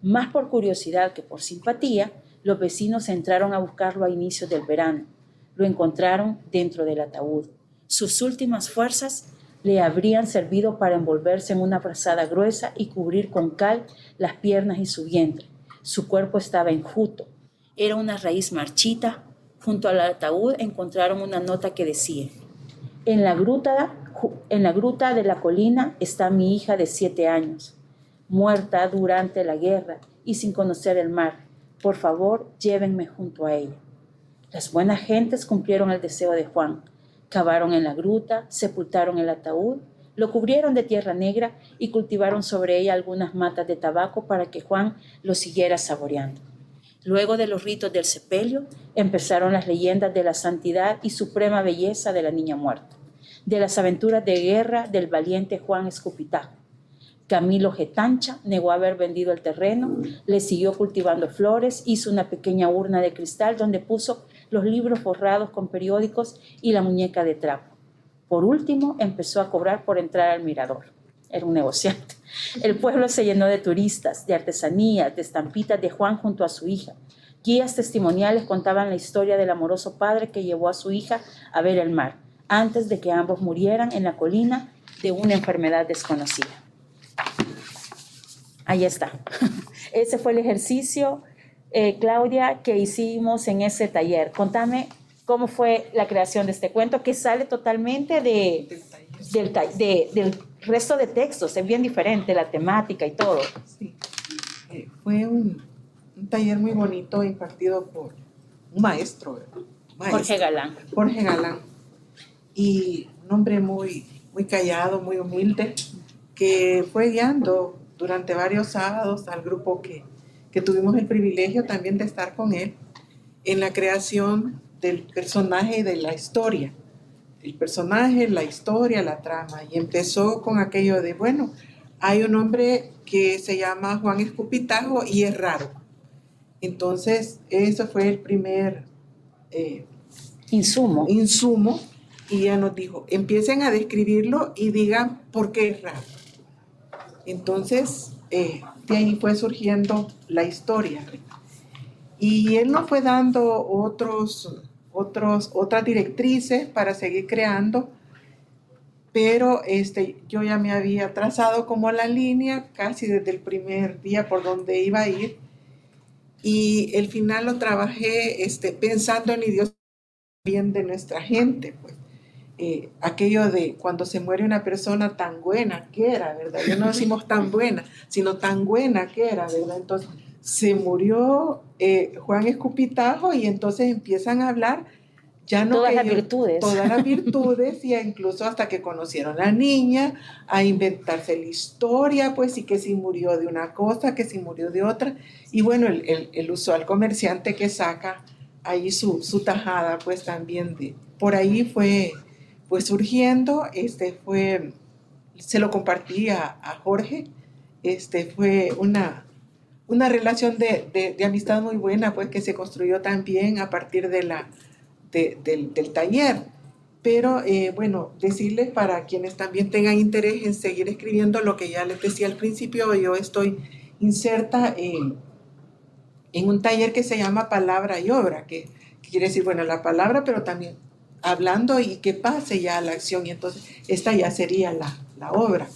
Más por curiosidad que por simpatía, los vecinos entraron a buscarlo a inicios del verano. Lo encontraron dentro del ataúd. Sus últimas fuerzas le habrían servido para envolverse en una frazada gruesa y cubrir con cal las piernas y su vientre. Su cuerpo estaba enjuto, era una raíz marchita. Junto al ataúd encontraron una nota que decía, en la gruta, en la gruta de la colina está mi hija de siete años, muerta durante la guerra y sin conocer el mar. Por favor, llévenme junto a ella. Las buenas gentes cumplieron el deseo de Juan. Cavaron en la gruta, sepultaron el ataúd, lo cubrieron de tierra negra y cultivaron sobre ella algunas matas de tabaco para que Juan lo siguiera saboreando. Luego de los ritos del sepelio, empezaron las leyendas de la santidad y suprema belleza de la niña muerta, de las aventuras de guerra del valiente Juan Escupitajo. Camilo Getancha negó haber vendido el terreno, le siguió cultivando flores, hizo una pequeña urna de cristal donde puso los libros forrados con periódicos y la muñeca de trapo. Por último, empezó a cobrar por entrar al mirador. Era un negociante. El pueblo se llenó de turistas, de artesanías, de estampitas de Juan junto a su hija. Guías testimoniales contaban la historia del amoroso padre que llevó a su hija a ver el mar, antes de que ambos murieran en la colina de una enfermedad desconocida. Ahí está. Ese fue el ejercicio, eh, Claudia, que hicimos en ese taller. Contame cómo fue la creación de este cuento, que sale totalmente de, del, de, del resto de textos, es bien diferente la temática y todo. Sí, eh, fue un, un, taller muy bonito impartido por un maestro, maestro, Jorge Galán. Jorge Galán. Y un hombre muy, muy callado, muy humilde, que fue guiando durante varios sábados al grupo que, que tuvimos el privilegio también de estar con él en la creación del personaje y de la historia el personaje, la historia, la trama. Y empezó con aquello de, bueno, hay un hombre que se llama Juan Escupitajo y es raro. Entonces, eso fue el primer eh, insumo. insumo. Y ella nos dijo, empiecen a describirlo y digan por qué es raro. Entonces, eh, de ahí fue surgiendo la historia. Y él nos fue dando otros otros, otras directrices para seguir creando, pero este, yo ya me había trazado como la línea casi desde el primer día por donde iba a ir y el final lo trabajé este, pensando en Dios bien de nuestra gente, pues. Eh, aquello de cuando se muere una persona tan buena que era, ¿verdad? Ya no decimos tan buena, sino tan buena que era, ¿verdad? Entonces, se murió eh, Juan Escupitajo y entonces empiezan a hablar ya no todas las virtudes. Todas las virtudes y incluso hasta que conocieron a la niña, a inventarse la historia, pues y que si murió de una cosa, que si murió de otra. Y bueno, el, el, usual comerciante que saca ahí su, su, tajada, pues también de, por ahí fue pues surgiendo, este fue, se lo compartí a, a Jorge, este fue una, una relación de, de, amistad muy buena, pues que se construyó también a partir de la, de- del, del taller. Pero eh, bueno, decirles para quienes también tengan interés en seguir escribiendo lo que ya les decía al principio, yo estoy inserta en, en un taller que se llama Palabra y Obra, que, que quiere decir, bueno, la palabra, pero también hablando y que pase ya a la acción. Y entonces esta ya sería la, la obra.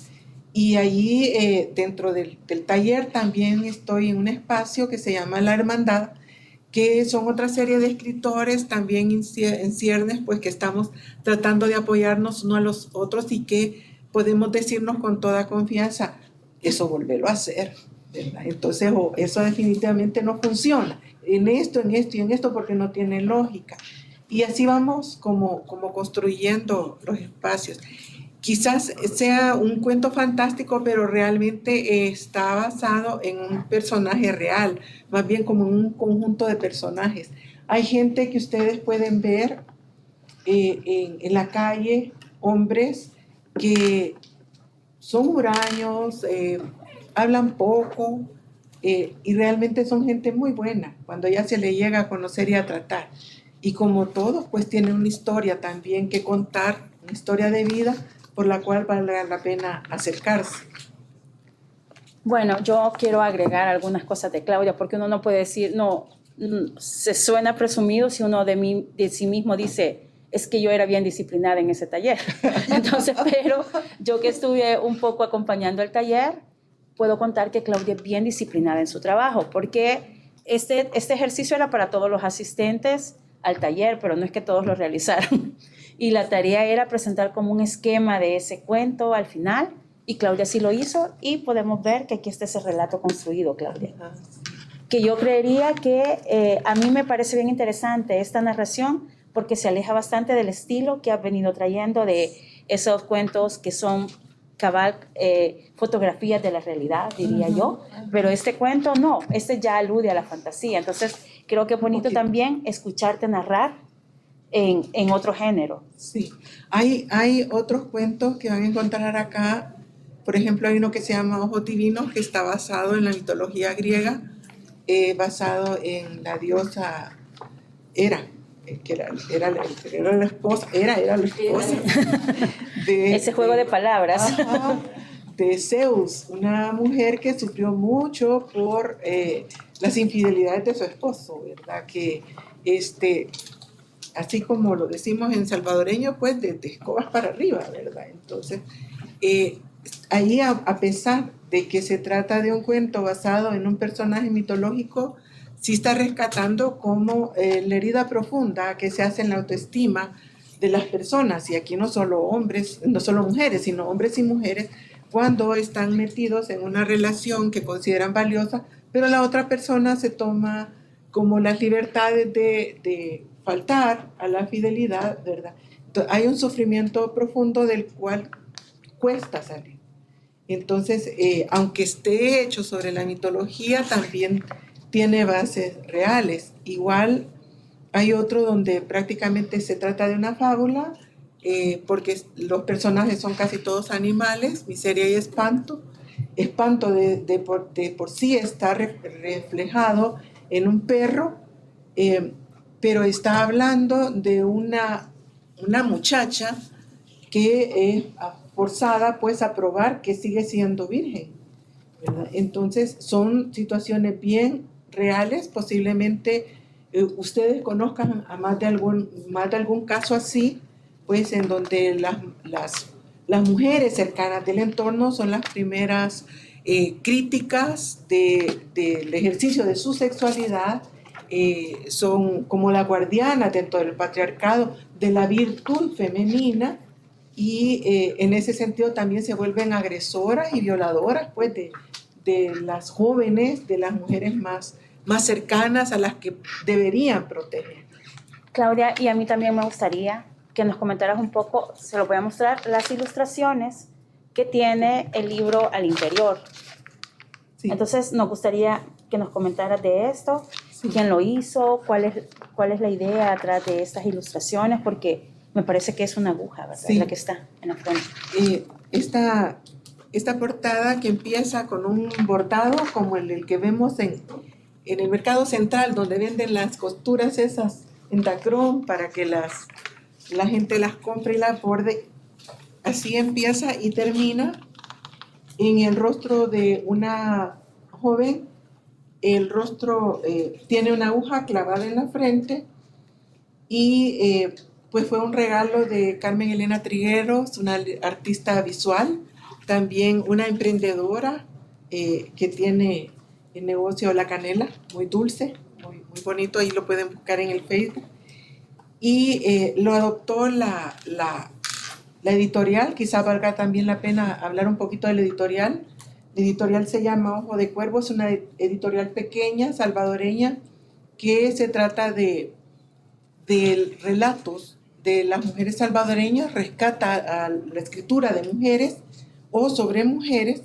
Y allí eh, dentro del, del taller también estoy en un espacio que se llama La Hermandad, que son otra serie de escritores también en cie- en ciernes, pues que estamos tratando de apoyarnos unos a los otros y que podemos decirnos con toda confianza, eso volverlo a hacer. ¿verdad? Entonces, o eso definitivamente no funciona. En esto, en esto y en esto porque no tiene lógica. Y así vamos como, como construyendo los espacios. Quizás sea un cuento fantástico, pero realmente eh, está basado en un personaje real, más bien como en un conjunto de personajes. Hay gente que ustedes pueden ver eh, en, en la calle, hombres que son huraños, eh, hablan poco eh, y realmente son gente muy buena cuando ya se le llega a conocer y a tratar. Y como todos, pues tienen una historia también que contar, una historia de vida por la cual vale la pena acercarse. Bueno, yo quiero agregar algunas cosas de Claudia, porque uno no puede decir, no, se suena presumido si uno de, mí, de sí mismo dice, es que yo era bien disciplinada en ese taller. Entonces, pero yo que estuve un poco acompañando el taller, puedo contar que Claudia es bien disciplinada en su trabajo, porque este, este ejercicio era para todos los asistentes al taller, pero no es que todos lo realizaron. Y la tarea era presentar como un esquema de ese cuento al final, y Claudia sí lo hizo, y podemos ver que aquí está ese relato construido, Claudia. Que yo creería que eh, a mí me parece bien interesante esta narración porque se aleja bastante del estilo que has venido trayendo de esos cuentos que son cabal eh, fotografías de la realidad, diría yo, pero este cuento no, este ya alude a la fantasía, entonces creo que es bonito también escucharte narrar en, en otro género. Sí, hay, hay otros cuentos que van a encontrar acá. Por ejemplo, hay uno que se llama Ojos Divinos, que está basado en la mitología griega, eh, basado en la diosa Hera, eh, que era, era, la- era la esposa, era, era la esposa de, Ese juego de palabras. Ajá, de Zeus, una mujer que sufrió mucho por eh, las infidelidades de su esposo, ¿verdad? Que este, así como lo decimos en salvadoreño, pues de, de escobas para arriba, ¿verdad? Entonces, eh, ahí a, a pesar de que se trata de un cuento basado en un personaje mitológico, sí está rescatando como eh, la herida profunda que se hace en la autoestima de las personas, y aquí no solo hombres, no solo mujeres, sino hombres y mujeres, cuando están metidos en una relación que consideran valiosa, pero la otra persona se toma como las libertades de, de faltar a la fidelidad, ¿verdad? Hay un sufrimiento profundo del cual cuesta salir. Entonces, eh, aunque esté hecho sobre la mitología, también tiene bases reales. Igual hay otro donde prácticamente se trata de una fábula, eh, porque los personajes son casi todos animales, miseria y espanto. Espanto de, por, sí está re- reflejado en un perro, eh, pero está hablando de una, una muchacha que es forzada pues a probar que sigue siendo virgen. ¿verdad? Entonces son situaciones bien reales, posiblemente eh, ustedes conozcan a más de algún, más de algún caso así, pues en donde las, las, las mujeres cercanas del entorno son las primeras eh, críticas de- del ejercicio de su sexualidad, eh, son como la guardiana dentro del patriarcado de la virtud femenina y eh, en ese sentido también se vuelven agresoras y violadoras pues de, de las jóvenes, de las mujeres más, más cercanas a las que deberían proteger. Claudia, y a mí también me gustaría que nos comentaras un poco, se lo voy a mostrar, las ilustraciones que tiene el libro al interior. Sí, Entonces, nos gustaría que nos comentaras de esto, sí. quién lo hizo, cuál es, cuál es la idea atrás de estas ilustraciones, porque me parece que es una aguja, ¿verdad? Sí. La que está en la frente. Eh, esta, esta portada que empieza con un bordado como el, el que vemos en, en el mercado central, donde venden las costuras esas en Dacron para que las, la gente las compre y las borde. Así empieza y termina en el rostro de una joven. El rostro eh, tiene una aguja clavada en la frente y eh, pues fue un regalo de Carmen Elena Trigueros, una artista visual, también una emprendedora eh, que tiene el negocio La Canela, muy dulce, muy, bonito, ahí lo pueden buscar en el Facebook. Y lo adoptó la, la, la editorial, quizá valga también la pena hablar un poquito de la editorial. La editorial se llama Ojo de Cuervo, es una editorial pequeña, salvadoreña, que se trata de, de relatos de las mujeres salvadoreñas, rescata a la escritura de mujeres o sobre mujeres.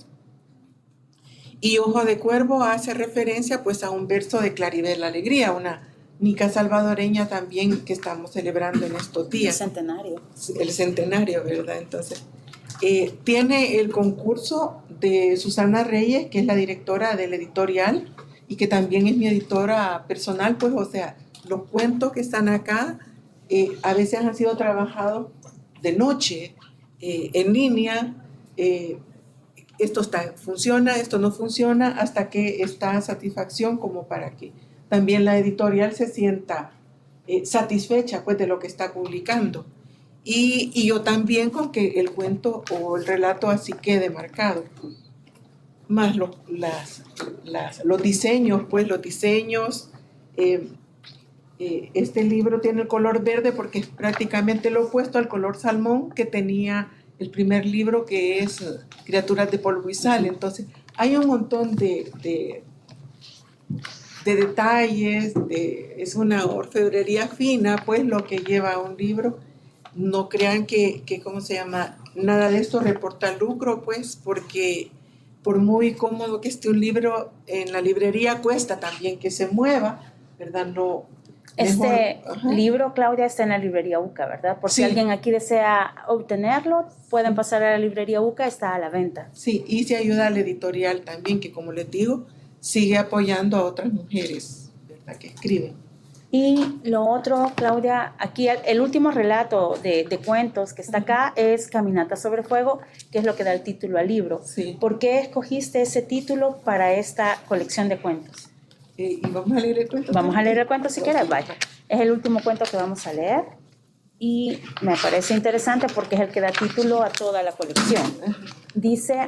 Y Ojo de Cuervo hace referencia pues a un verso de Claribel la Alegría, una nica salvadoreña también que estamos celebrando en estos días. El centenario. El centenario, ¿verdad? Entonces, eh, tiene el concurso de Susana Reyes, que es la directora del editorial y que también es mi editora personal, pues, o sea, los cuentos que están acá eh, a veces han sido trabajados de noche, eh, en línea, eh, esto está, funciona, esto no funciona, hasta que está satisfacción como para que también la editorial se sienta satisfecha pues de lo que está publicando. Y, y, yo también con que el cuento o el relato así quede marcado. Más los, las, las, los diseños, pues los diseños. Eh, eh, este libro tiene el color verde porque es prácticamente lo opuesto al color salmón que tenía el primer libro que es eh, Criaturas de Polvo y Sal. Entonces, hay un montón de, de, de detalles, de, es una orfebrería fina, pues lo que lleva a un libro. No crean que, que, ¿cómo se llama? Nada de esto reporta lucro, pues, porque por muy cómodo que esté un libro en la librería, cuesta también que se mueva, ¿verdad? No, este Mejor, libro, Claudia, está en la librería UCA, ¿verdad? Por sí. si alguien aquí desea obtenerlo, pueden pasar a la librería UCA, está a la venta. Sí, y se ayuda al editorial también, que como les digo, sigue apoyando a otras mujeres, ¿verdad? Que escriben. Y lo otro, Claudia, aquí el, último relato de, de, cuentos que está acá es Caminata sobre Fuego, que es lo que da el título al libro. Sí. ¿Por qué escogiste ese título para esta colección de cuentos? Eh, y vamos a leer el cuento. Vamos a leer el cuento si quieres, vaya. Es el último cuento que vamos a leer y me parece interesante porque es el que da título a toda la colección. Dice,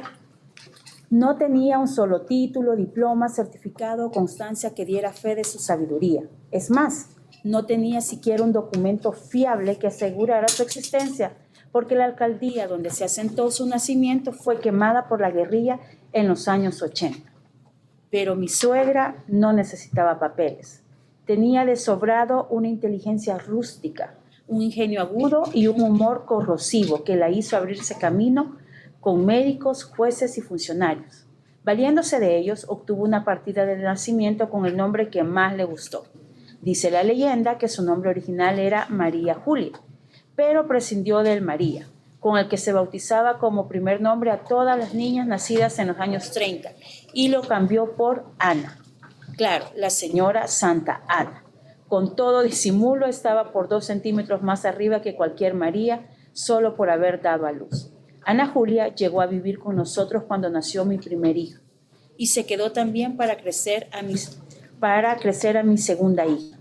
no tenía un solo título, diploma, certificado o constancia que diera fe de su sabiduría. Es más, no tenía siquiera un documento fiable que asegurara su existencia, porque la alcaldía donde se asentó su nacimiento fue quemada por la guerrilla en los años 80 pero mi suegra no necesitaba papeles. Tenía de sobrado una inteligencia rústica, un ingenio agudo y un humor corrosivo que la hizo abrirse camino con médicos, jueces y funcionarios. Valiéndose de ellos, obtuvo una partida de nacimiento con el nombre que más le gustó. Dice la leyenda que su nombre original era María Julia, pero prescindió del María, con el que se bautizaba como primer nombre a todas las niñas nacidas en los años 30 y lo cambió por Ana. Claro, la señora Santa Ana. Con todo disimulo estaba por dos centímetros más arriba que cualquier María, solo por haber dado a luz. Ana Julia llegó a vivir con nosotros cuando nació mi primer hijo y se quedó también para crecer a, mis, para crecer a mi segunda hija.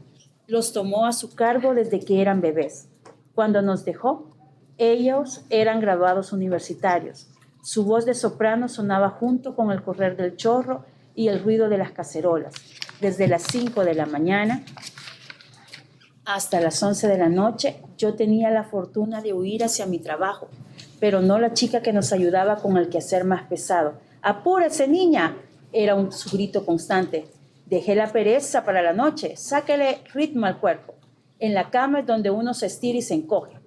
Los tomó a su cargo desde que eran bebés. Cuando nos dejó, ellos eran graduados universitarios. Su voz de soprano sonaba junto con el correr del chorro y el ruido de las cacerolas. Desde las 5 de la mañana hasta las 11 de la noche yo tenía la fortuna de huir hacia mi trabajo, pero no la chica que nos ayudaba con el quehacer más pesado. ¡Apúrese, niña! Era su grito constante. Dejé la pereza para la noche, sáquele ritmo al cuerpo. En la cama es donde uno se estira y se encoge.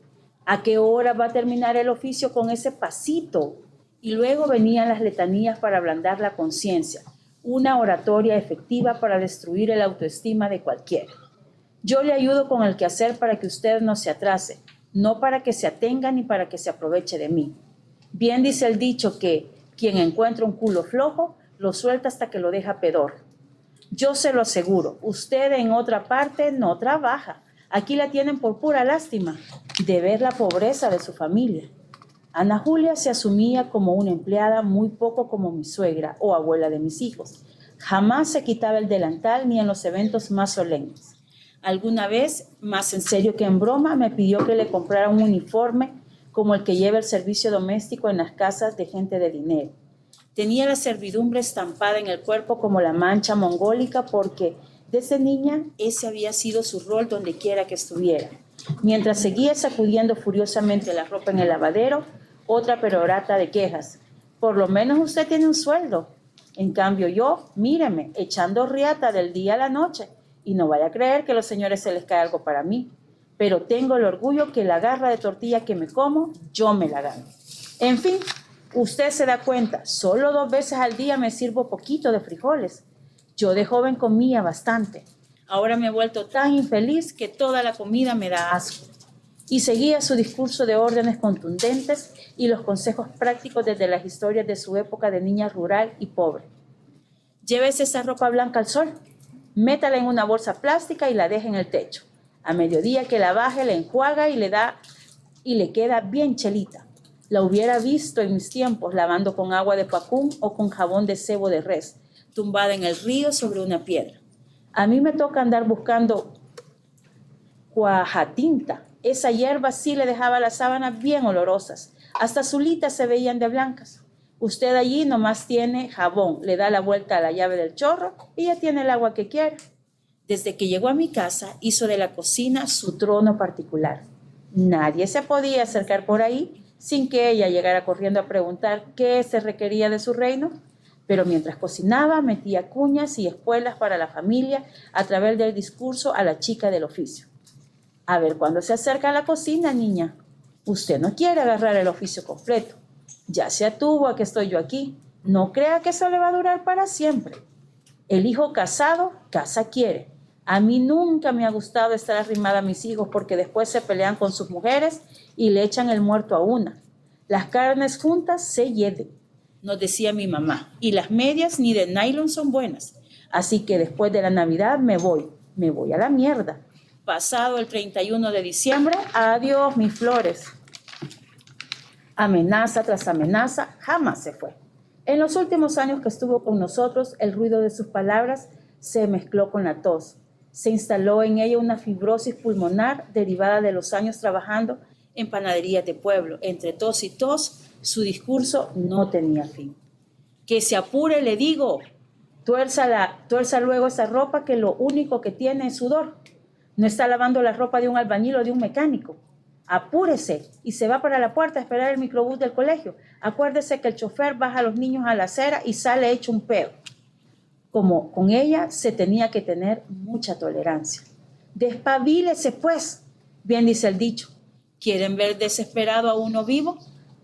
¿A qué hora va a terminar el oficio con ese pasito? Y luego venían las letanías para ablandar la conciencia, una oratoria efectiva para destruir el autoestima de cualquiera. Yo le ayudo con el quehacer para que usted no se atrase, no para que se atenga ni para que se aproveche de mí. Bien dice el dicho que quien encuentra un culo flojo lo suelta hasta que lo deja pedor. Yo se lo aseguro, usted en otra parte no trabaja, Aquí la tienen por pura lástima de ver la pobreza de su familia. Ana Julia se asumía como una empleada muy poco como mi suegra o abuela de mis hijos. Jamás se quitaba el delantal ni en los eventos más solemnes. Alguna vez, más en serio que en broma, me pidió que le comprara un uniforme como el que lleva el servicio doméstico en las casas de gente de dinero. Tenía la servidumbre estampada en el cuerpo como la mancha mongólica porque desde niña ese había sido su rol donde quiera que estuviera. Mientras seguía sacudiendo furiosamente la ropa en el lavadero, otra perorata de quejas. Por lo menos usted tiene un sueldo. En cambio yo, míreme, echando riata del día a la noche. Y no vaya a creer que a los señores se les cae algo para mí. Pero tengo el orgullo que la garra de tortilla que me como, yo me la gano. En fin, usted se da cuenta, solo dos veces al día me sirvo poquito de frijoles. Yo de joven comía bastante. Ahora me he vuelto tan infeliz que toda la comida me da asco. Y seguía su discurso de órdenes contundentes y los consejos prácticos desde las historias de su época de niña rural y pobre. Llévese esa ropa blanca al sol, métala en una bolsa plástica y la deje en el techo. A mediodía que la baje, la enjuaga y le da y le queda bien chelita. La hubiera visto en mis tiempos lavando con agua de pacún o con jabón de cebo de res, tumbada en el río sobre una piedra. A mí me toca andar buscando cuajatinta. Esa hierba sí le dejaba las sábanas bien olorosas hasta zulitas se veían de blancas. Usted allí nomás tiene jabón, le da la vuelta a la llave del chorro y ya tiene el agua que quiere. Desde que llegó a mi casa, hizo de la cocina su trono particular. Nadie se podía acercar por ahí sin que ella llegara corriendo a preguntar qué se requería de su reino. Pero mientras cocinaba, metía cuñas y espuelas para la familia a través del discurso a la chica del oficio. A ver cuándo se acerca a la cocina, niña, Usted no quiere agarrar el oficio completo. Ya se atuvo a que estoy yo aquí. No crea que eso le va a durar para siempre. El hijo casado, casa quiere. A mí nunca me ha gustado estar arrimada a mis hijos porque después se pelean con sus mujeres y le echan el muerto a una. Las carnes juntas se hieden, nos decía mi mamá, y las medias ni de nylon son buenas. Así que después de la Navidad me voy, me voy a la mierda. Pasado el 31 de diciembre, adiós mis flores. Amenaza tras amenaza, jamás se fue. En los últimos años que estuvo con nosotros, el ruido de sus palabras se mezcló con la tos. Se instaló en ella una fibrosis pulmonar derivada de los años trabajando en panaderías de pueblo. Entre tos y tos, su discurso no tenía fin. Que se apure, le digo, tuerza, la, tuerza luego esa ropa que lo único que tiene es sudor. No está lavando la ropa de un albañil o de un mecánico. Apúrese y se va para la puerta a esperar el microbús del colegio. Acuérdese que el chofer baja a los niños a la acera y sale hecho un pedo. Como con ella se tenía que tener mucha tolerancia. Despabilese, pues, bien dice el dicho. ¿Quieren ver desesperado a uno vivo?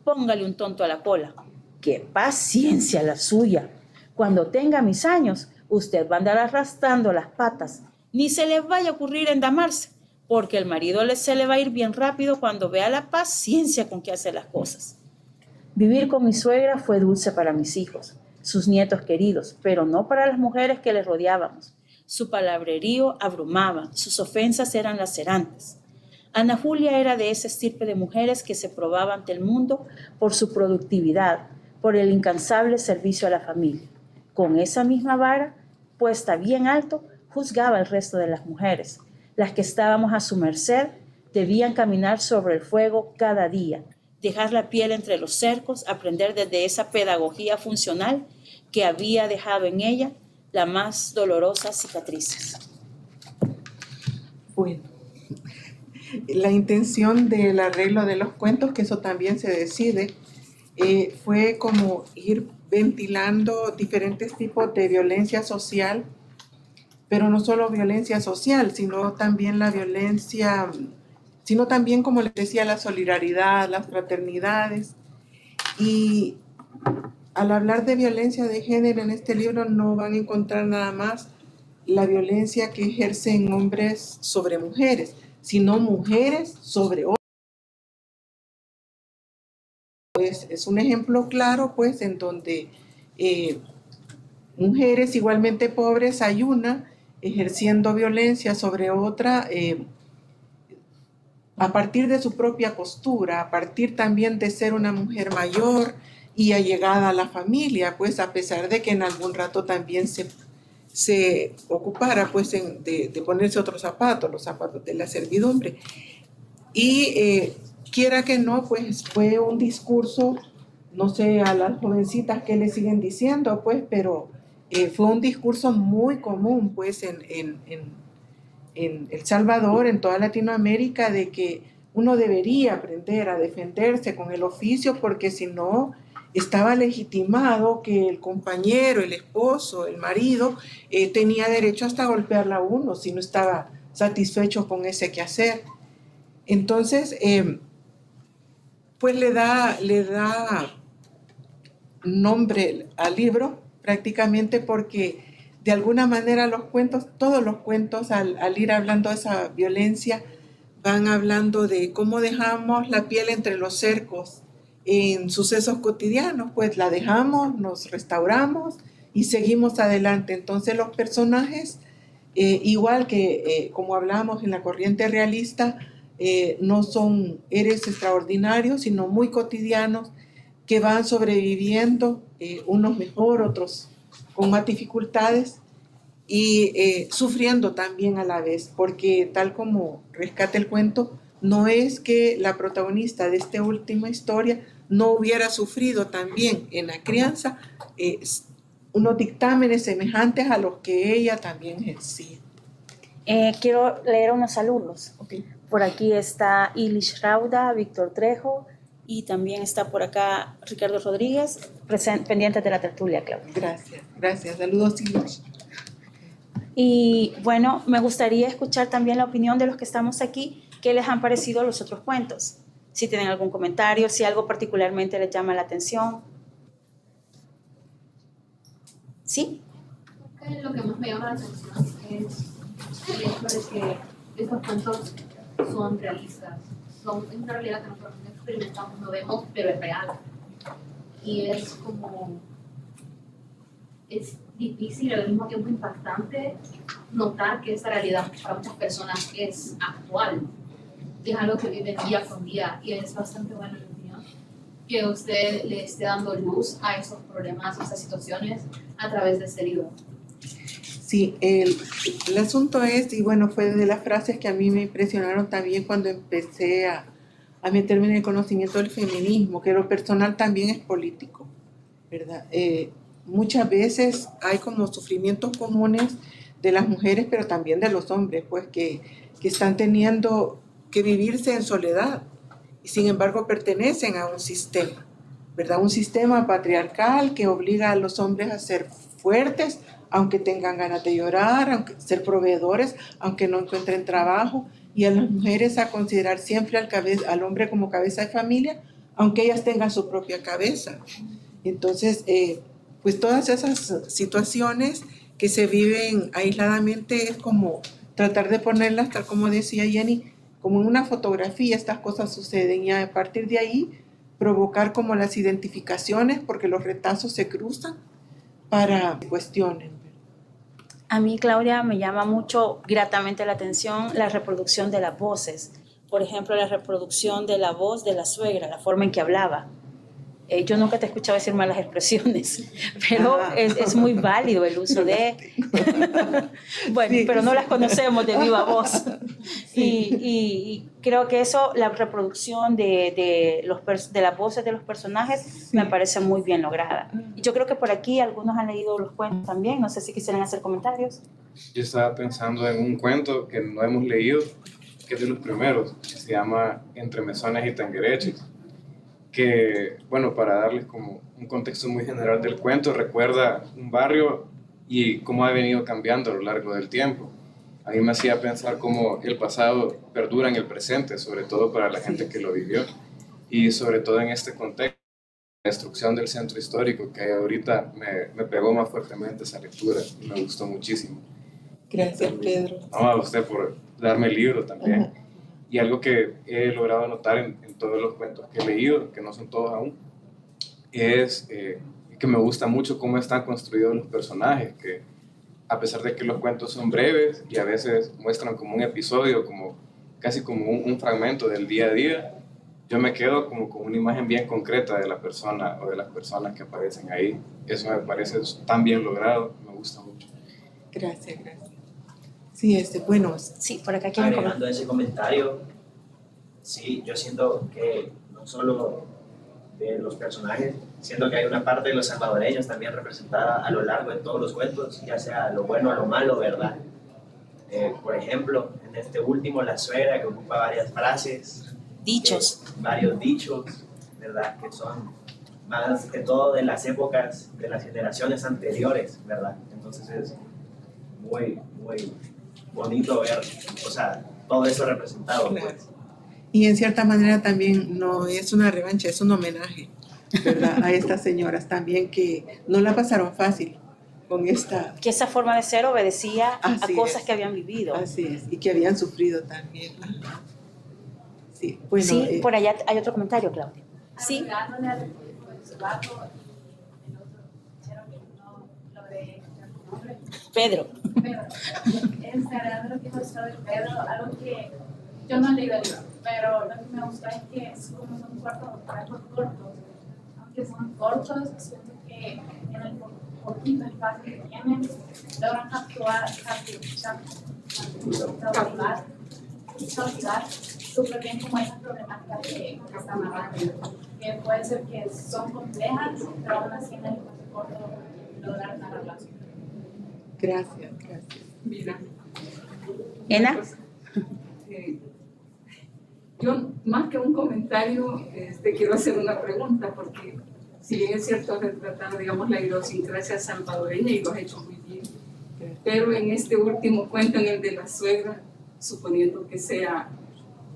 Póngale un tonto a la cola. ¡Qué paciencia la suya! Cuando tenga mis años, usted va a andar arrastrando las patas ni se le vaya a ocurrir endamarse, porque el marido se le va a ir bien rápido cuando vea la paciencia con que hace las cosas. Vivir con mi suegra fue dulce para mis hijos, sus nietos queridos, pero no para las mujeres que le rodeábamos. Su palabrerío abrumaba, sus ofensas eran lacerantes. Ana Julia era de ese estirpe de mujeres que se probaba ante el mundo por su productividad, por el incansable servicio a la familia. Con esa misma vara, puesta bien alto, juzgaba al resto de las mujeres. Las que estábamos a su merced debían caminar sobre el fuego cada día, dejar la piel entre los cercos, aprender desde esa pedagogía funcional que había dejado en ella las más dolorosas cicatrices. Bueno, la intención del arreglo de los cuentos, que eso también se decide, eh, fue como ir ventilando diferentes tipos de violencia social pero no solo violencia social, sino también la violencia, sino también, como les decía, la solidaridad, las fraternidades. Y al hablar de violencia de género en este libro no van a encontrar nada más la violencia que ejercen hombres sobre mujeres, sino mujeres sobre hombres. Pues, es un ejemplo claro, pues, en donde eh, mujeres igualmente pobres hay una ejerciendo violencia sobre otra, eh, a partir de su propia postura, a partir también de ser una mujer mayor y allegada a la familia, pues a pesar de que en algún rato también se, se ocupara pues de, de, ponerse otros zapatos, los zapatos de la servidumbre. Y eh, quiera que no, pues fue un discurso, no sé a las jovencitas qué le siguen diciendo, pues, pero eh, fue un discurso muy común, pues, en, El Salvador, en toda Latinoamérica, de que uno debería aprender a defenderse con el oficio, porque si no, estaba legitimado que el compañero, el esposo, el marido, eh, tenía derecho hasta golpearla a uno si no estaba satisfecho con ese quehacer. Entonces, eh, pues le da, le da nombre al libro prácticamente porque de alguna manera los cuentos, todos los cuentos al, ir hablando de esa violencia, van hablando de cómo dejamos la piel entre los cercos en sucesos cotidianos, pues la dejamos, nos restauramos y seguimos adelante. Entonces los personajes, eh, igual que eh, como hablamos en la corriente realista, eh, no son eres extraordinarios, sino muy cotidianos que van sobreviviendo, eh, unos mejor, otros con más dificultades y eh, sufriendo también a la vez, porque tal como rescata el cuento, no es que la protagonista de esta última historia no hubiera sufrido también en la crianza unos dictámenes semejantes a los que ella también ejercía. quiero leer unos alumnos. Okay. Por aquí está Ilish Rauda, Víctor Trejo y también está por acá Ricardo Rodríguez, pendiente de la tertulia, Claudia. Gracias, gracias. Saludos. Y bueno, me gustaría escuchar también la opinión de los que estamos aquí, qué les han parecido los otros cuentos. Si tienen algún comentario, si algo particularmente les llama la atención. ¿Sí? Lo que más me llama la atención es el hecho de que estos cuentos son realistas, son una realidad que nosotros no experimentamos, no vemos, pero es real. Y es como, es difícil y al mismo tiempo impactante notar que esa realidad para muchas personas es actual, es algo que viven día con día y es bastante bueno que usted le esté dando luz a esos problemas, a esas situaciones a través de este libro. Sí, el, el, asunto es, y bueno, fue de las frases que a mí me impresionaron también cuando empecé a, a meterme en el conocimiento del feminismo, que lo personal también es político, ¿verdad? Eh, muchas veces hay como sufrimientos comunes de las mujeres, pero también de los hombres, pues que, que están teniendo que vivirse en soledad y sin embargo pertenecen a un sistema, ¿verdad? Un sistema patriarcal que obliga a los hombres a ser fuertes, aunque tengan ganas de llorar, aunque ser proveedores, aunque no encuentren trabajo, y a las mujeres a considerar siempre al, al hombre como cabeza de familia, aunque ellas tengan su propia cabeza. Entonces, eh, pues todas esas situaciones que se viven aisladamente es como tratar de ponerlas, tal como decía Jenny, como en una fotografía estas cosas suceden y a partir de ahí provocar como las identificaciones porque los retazos se cruzan para cuestionen. A mí, Claudia, me llama mucho gratamente la atención la reproducción de las voces. Por ejemplo, la reproducción de la voz de la suegra, la forma en que hablaba. Eh, yo nunca te he escuchado decir malas expresiones, pero ah. es, muy válido el uso de... bueno, pero no las conocemos de viva voz. Y, creo que eso, la reproducción de, de, los, de las voces de los personajes, me parece muy bien lograda. Y yo creo que por aquí algunos han leído los cuentos también, no sé si quisieran hacer comentarios. Yo estaba pensando en un cuento que no hemos leído, que es de los primeros, que se llama Entre Mesones y Tanguereches que, bueno, para darles como un contexto muy general del cuento, recuerda un barrio y cómo ha venido cambiando a lo largo del tiempo. A mí me hacía pensar cómo el pasado perdura en el presente, sobre todo para la gente que lo vivió, y sobre todo en este contexto, la destrucción del centro histórico, que ahorita me, me pegó más fuertemente esa lectura y me gustó muchísimo. Gracias, Pedro. No, a usted por darme el libro también. Y algo que he logrado notar en, todos los cuentos que he leído, que no son todos aún, es eh, que me gusta mucho cómo están construidos los personajes, que a pesar de que los cuentos son breves y a veces muestran como un episodio, como casi como un, un fragmento del día a día, yo me quedo como con una imagen bien concreta de la persona o de las personas que aparecen ahí. Eso me parece tan bien logrado, me gusta mucho. Gracias, gracias. Sí, este, bueno, Sí, por acá quieren comentar. Agregando ese comentario, sí, yo siento que no solo de los personajes, siento que hay una parte de los salvadoreños también representada a lo largo de todos los cuentos, ya sea lo bueno o lo malo, ¿verdad? Eh, por ejemplo, en este último, la suegra que ocupa varias frases, Dichos. varios dichos, ¿verdad? Que son más que todo de las épocas, de las generaciones anteriores, ¿verdad? Entonces es muy, muy bonito ver, o sea, todo eso representado. Claro. Pues. y en cierta manera también no es una revancha, es un homenaje, ¿verdad? A estas señoras también que no la pasaron fácil con esta, Que esa forma de ser obedecía a Así cosas es. que habían vivido. así es, y que habían sufrido también. Sí, bueno, sí, eh, por allá hay otro comentario, Claudia. Sí. Agregándole al otro chero que escuchar su nombre, Pedro. lo algo que yo no he leído el libro, pero lo que me gusta es que es como son cuartos cortos, aunque son cortos, siento que en el po- poquito espacio que tienen, logran capturar, capturar, cautivar, cautivar súper bien como esas problemáticas que, que están narrando, que puede ser que son complejas, pero aún así en el espacio corto lograr narrarlas. gracias, gracias. Mira, Ena. eh, yo más que un comentario, este, quiero hacer una pregunta, porque si bien es cierto retratar, digamos, la idiosincrasia salvadoreña y lo has hecho muy bien, pero en este último cuento, en el de la suegra, suponiendo que sea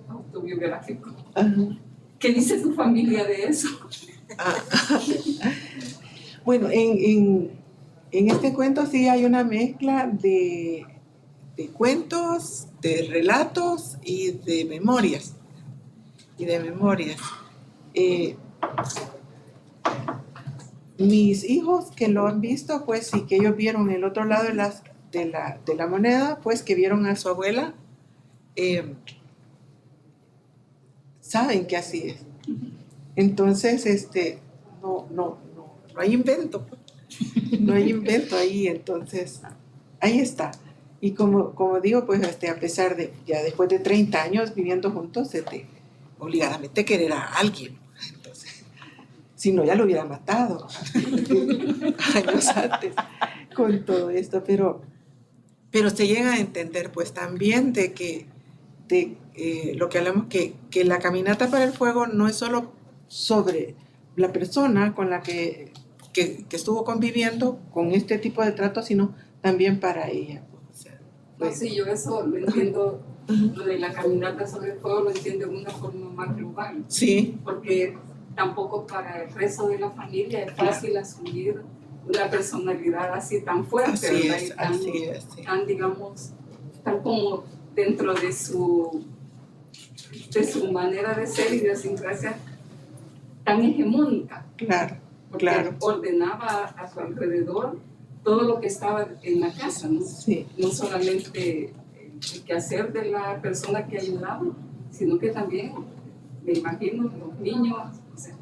autobiográfico, Ajá. ¿qué dice tu familia de eso? Ah, bueno, en, en, en este cuento sí hay una mezcla de, de cuentos, de relatos y de memorias. Y de memorias. Eh, mis hijos que lo han visto, pues sí que ellos vieron el otro lado de, las, de, la, de la moneda, pues que vieron a su abuela, eh, saben que así es. Entonces, este, no, no, no, no hay invento. No hay invento ahí, entonces, ahí está. Y como, como digo, pues este, a pesar de, ya después de 30 años viviendo juntos, se te obligadamente querer a alguien. Entonces, si no, ya lo hubiera matado años antes con todo esto, pero, pero se llega a entender pues también de que de eh, lo que hablamos, que, que la caminata para el fuego no es solo sobre la persona con la que, que, que estuvo conviviendo con este tipo de trato, sino también para ella. No, pues, sí, yo eso lo entiendo, lo de la caminata sobre el fuego lo entiendo de una forma más global. Sí, porque tampoco para el resto de la familia es fácil asumir una personalidad así tan fuerte, así ¿verdad? Y es, tan, así es. sí. tan, digamos, tan como dentro de su, de su manera de ser y idiosincrasia tan hegemónica, Claro, Claro. ordenaba a su alrededor todo lo que estaba en la casa, ¿no? sí, no solamente el quehacer de la persona que ayudaba, sino que también, me imagino, los niños, o sea,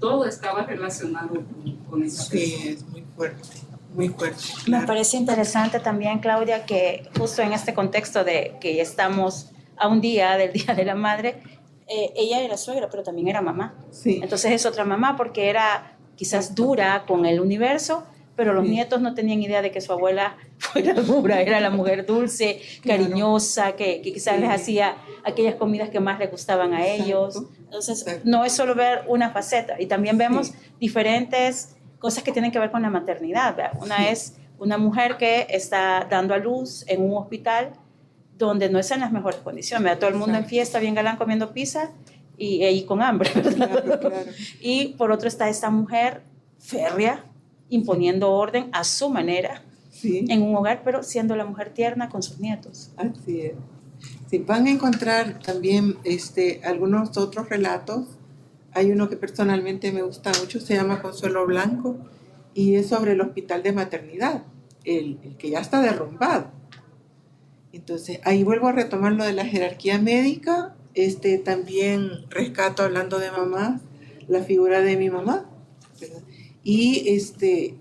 todo estaba relacionado con, con esa sí, persona. es muy fuerte, muy fuerte. Me Claro. parece interesante también, Claudia, que justo en este contexto de que ya estamos a un día del Día de la Madre, eh, ella era suegra, pero también era mamá. Sí, Entonces es otra mamá porque era quizás dura con el universo, pero los nietos no tenían idea de que su abuela fuera dura, era la mujer dulce, cariñosa, que, que quizás Sí. les hacía aquellas comidas que más les gustaban a ellos. Exacto. Entonces Exacto. no es solo ver una faceta, y también vemos Sí. diferentes cosas que tienen que ver con la maternidad. ¿verdad? Una Sí. es una mujer que está dando a luz en un hospital donde no está en las mejores condiciones. ¿verdad? Todo el mundo en Exacto. fiesta, bien galán, comiendo pizza y, y con hambre. claro, claro. Y por otro está esta mujer férrea, imponiendo orden a su manera Sí. en un hogar, pero siendo la mujer tierna con sus nietos. Así es. Sí, van a encontrar también este, algunos otros relatos. Hay uno que personalmente me gusta mucho, se llama Consuelo Blanco, y es sobre el hospital de maternidad, el, el que ya está derrumbado. Entonces, ahí vuelvo a retomar lo de la jerarquía médica. Este, también rescato, hablando de mamá, la figura de mi mamá. ¿verdad? Y este,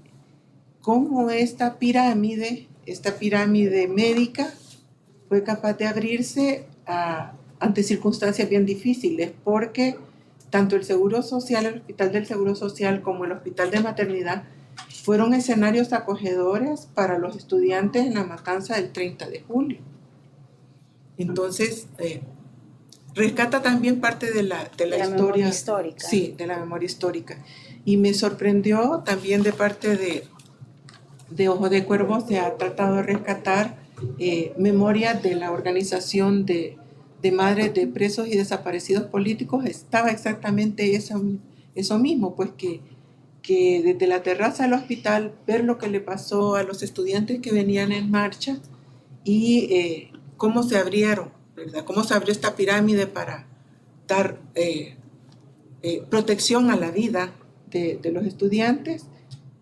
cómo esta pirámide, esta pirámide médica, fue capaz de abrirse a- ante circunstancias bien difíciles, porque tanto el Seguro Social, el Hospital del Seguro Social, como el Hospital de Maternidad, fueron escenarios acogedores para los estudiantes en la matanza del 30 de julio. Entonces, eh, rescata también parte de la, de la, De la historia memoria histórica. Sí, de la memoria histórica. Y me sorprendió también de parte de, de Ojo de Cuervo, se ha tratado de rescatar eh, memoria de la organización de, de madres de presos y desaparecidos políticos. Estaba exactamente eso, eso mismo, pues que, que desde la terraza del hospital ver lo que le pasó a los estudiantes que venían en marcha y eh, cómo se abrieron, ¿verdad? Cómo se abrió esta pirámide para dar eh, eh, protección a la vida de, de los estudiantes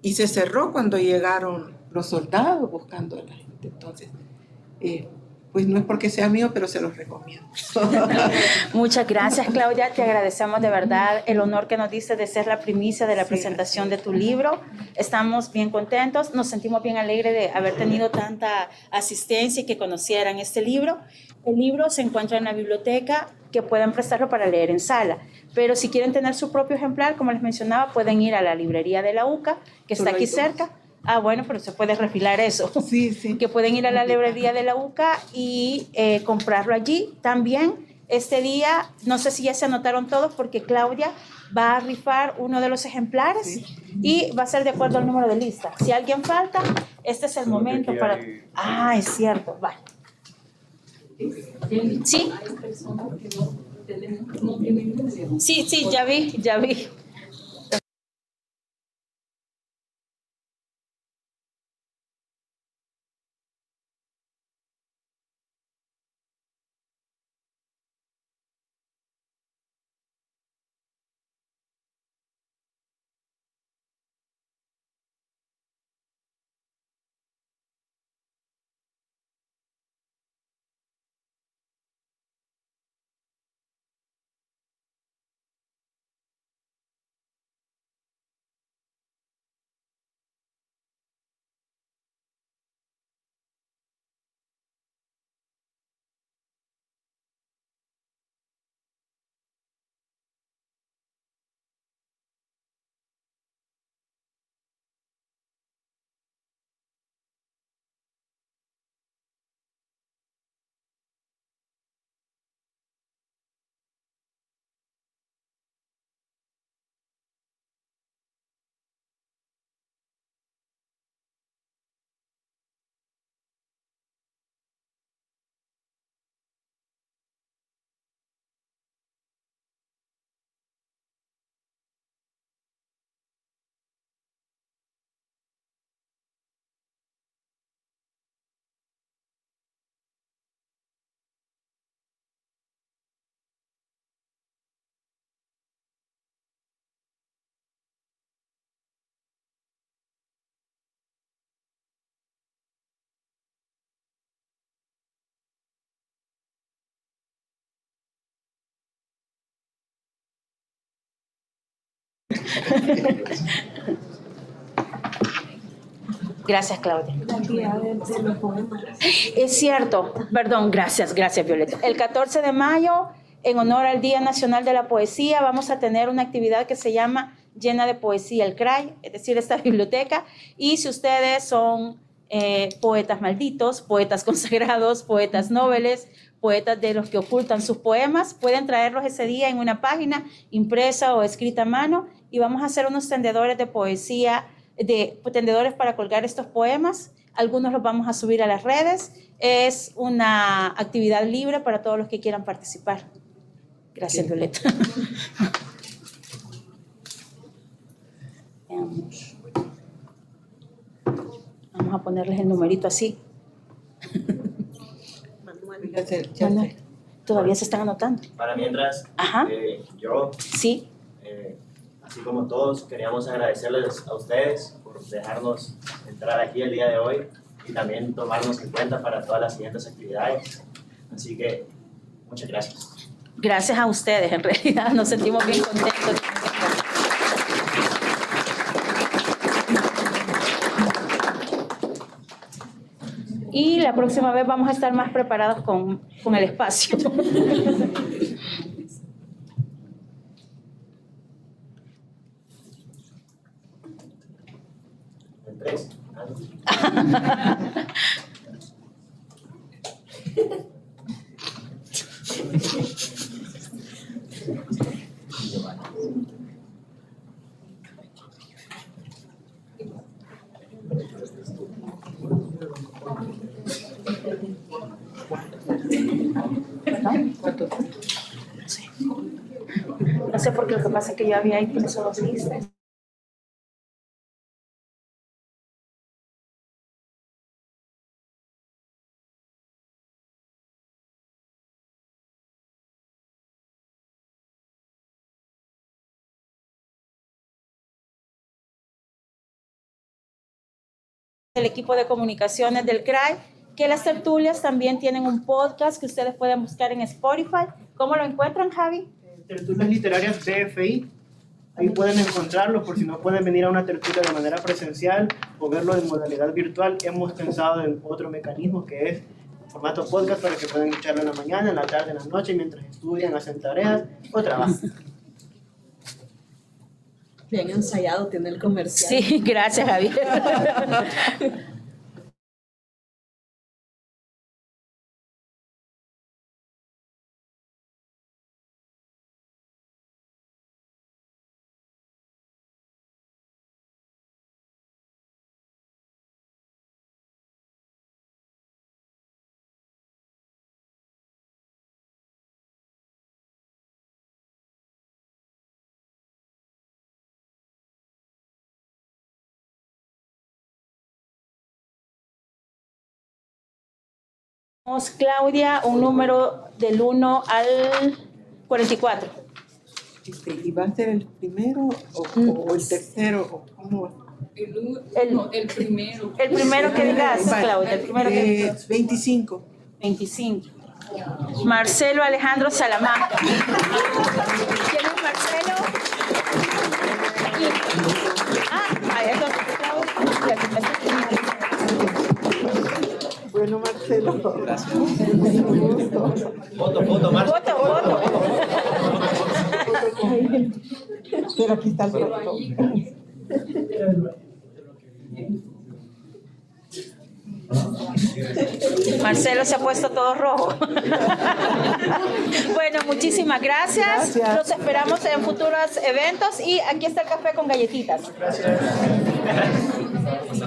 y se cerró cuando llegaron los soldados buscando a la gente. Entonces, eh, pues no es porque sea mío, pero se los recomiendo. Muchas gracias, Claudia. Te agradecemos de verdad el honor que nos diste de ser la primicia de la Sí, presentación de tu libro. Estamos bien contentos, nos sentimos bien alegres de haber tenido tanta asistencia y que conocieran este libro. El libro se encuentra en la biblioteca, que pueden prestarlo para leer en sala. Pero si quieren tener su propio ejemplar, como les mencionaba, pueden ir a la librería de la UCA, que está aquí cerca. Ah, bueno, pero se puede refilar eso Sí, sí. que pueden ir a la librería de la UCA y eh, comprarlo allí. También este día, no sé si ya se anotaron todos, porque Claudia va a rifar uno de los ejemplares Sí. y va a ser de acuerdo al número de lista. Si alguien falta, este es el Solo momento para... hay- Ah, es cierto, vale. Sí. Hay personas que no, tenemos, no tienen memoria. Sí, sí, ya vi, ya vi. Gracias, Claudia. Es cierto, perdón, gracias, gracias, Violeta. El 14 de mayo, en honor al Día Nacional de la Poesía, vamos a tener una actividad que se llama Llena de Poesía el CRAI, es decir, esta biblioteca. Y si ustedes son eh, poetas malditos, poetas consagrados, poetas nobles, poetas de los que ocultan sus poemas, pueden traerlos ese día en una página impresa o escrita a mano y vamos a hacer unos tendedores de poesía, de tendedores para colgar estos poemas. Algunos los vamos a subir a las redes. Es una actividad libre para todos los que quieran participar. Gracias, Violeta. Veamos. Vamos a ponerles el numerito así. Manuel. Todavía se están anotando. Para mientras, Ajá. eh, yo, Sí, así como todos, queríamos agradecerles a ustedes por dejarnos entrar aquí el día de hoy. y también tomarnos en cuenta para todas las siguientes actividades. Así que muchas gracias. Gracias a ustedes, en realidad nos sentimos bien contentos. Y la próxima vez vamos a estar más preparados con, con el espacio. En tres. No sé por qué lo que pasa es que yo había impreso dos listas. El equipo de comunicaciones del CRAI, que las tertulias también tienen un podcast que ustedes pueden buscar en Spotify. ¿Cómo lo encuentran, Javi? Tertulias Literarias BFI. Ahí pueden encontrarlo por si no pueden venir a una tertulia de manera presencial o verlo en modalidad virtual. Hemos pensado en otro mecanismo que es formato podcast para que puedan escucharlo en la mañana, en la tarde, en la noche, mientras estudian, hacen tareas o trabajan. Bien ensayado tiene el comercial. Sí, gracias, Javier. Tenemos, Claudia, un número del 1 al 44. Este, ¿Y va a ser el primero o, Mm. o el tercero? O ¿Cómo? El, El- no, el primero. El primero que digas. Claudia, el primero que Eh, digas. 25. 25. Marcelo Alejandro Salamanca. ¿Quién es Marcelo? Bueno, Marcelo. Gracias. Foto, foto, Marcia. Foto, foto. Pero aquí está el foto. Marcelo se ha puesto todo rojo. bueno, muchísimas gracias. Gracias. Los esperamos en futuros eventos y aquí está el café con galletitas. Gracias.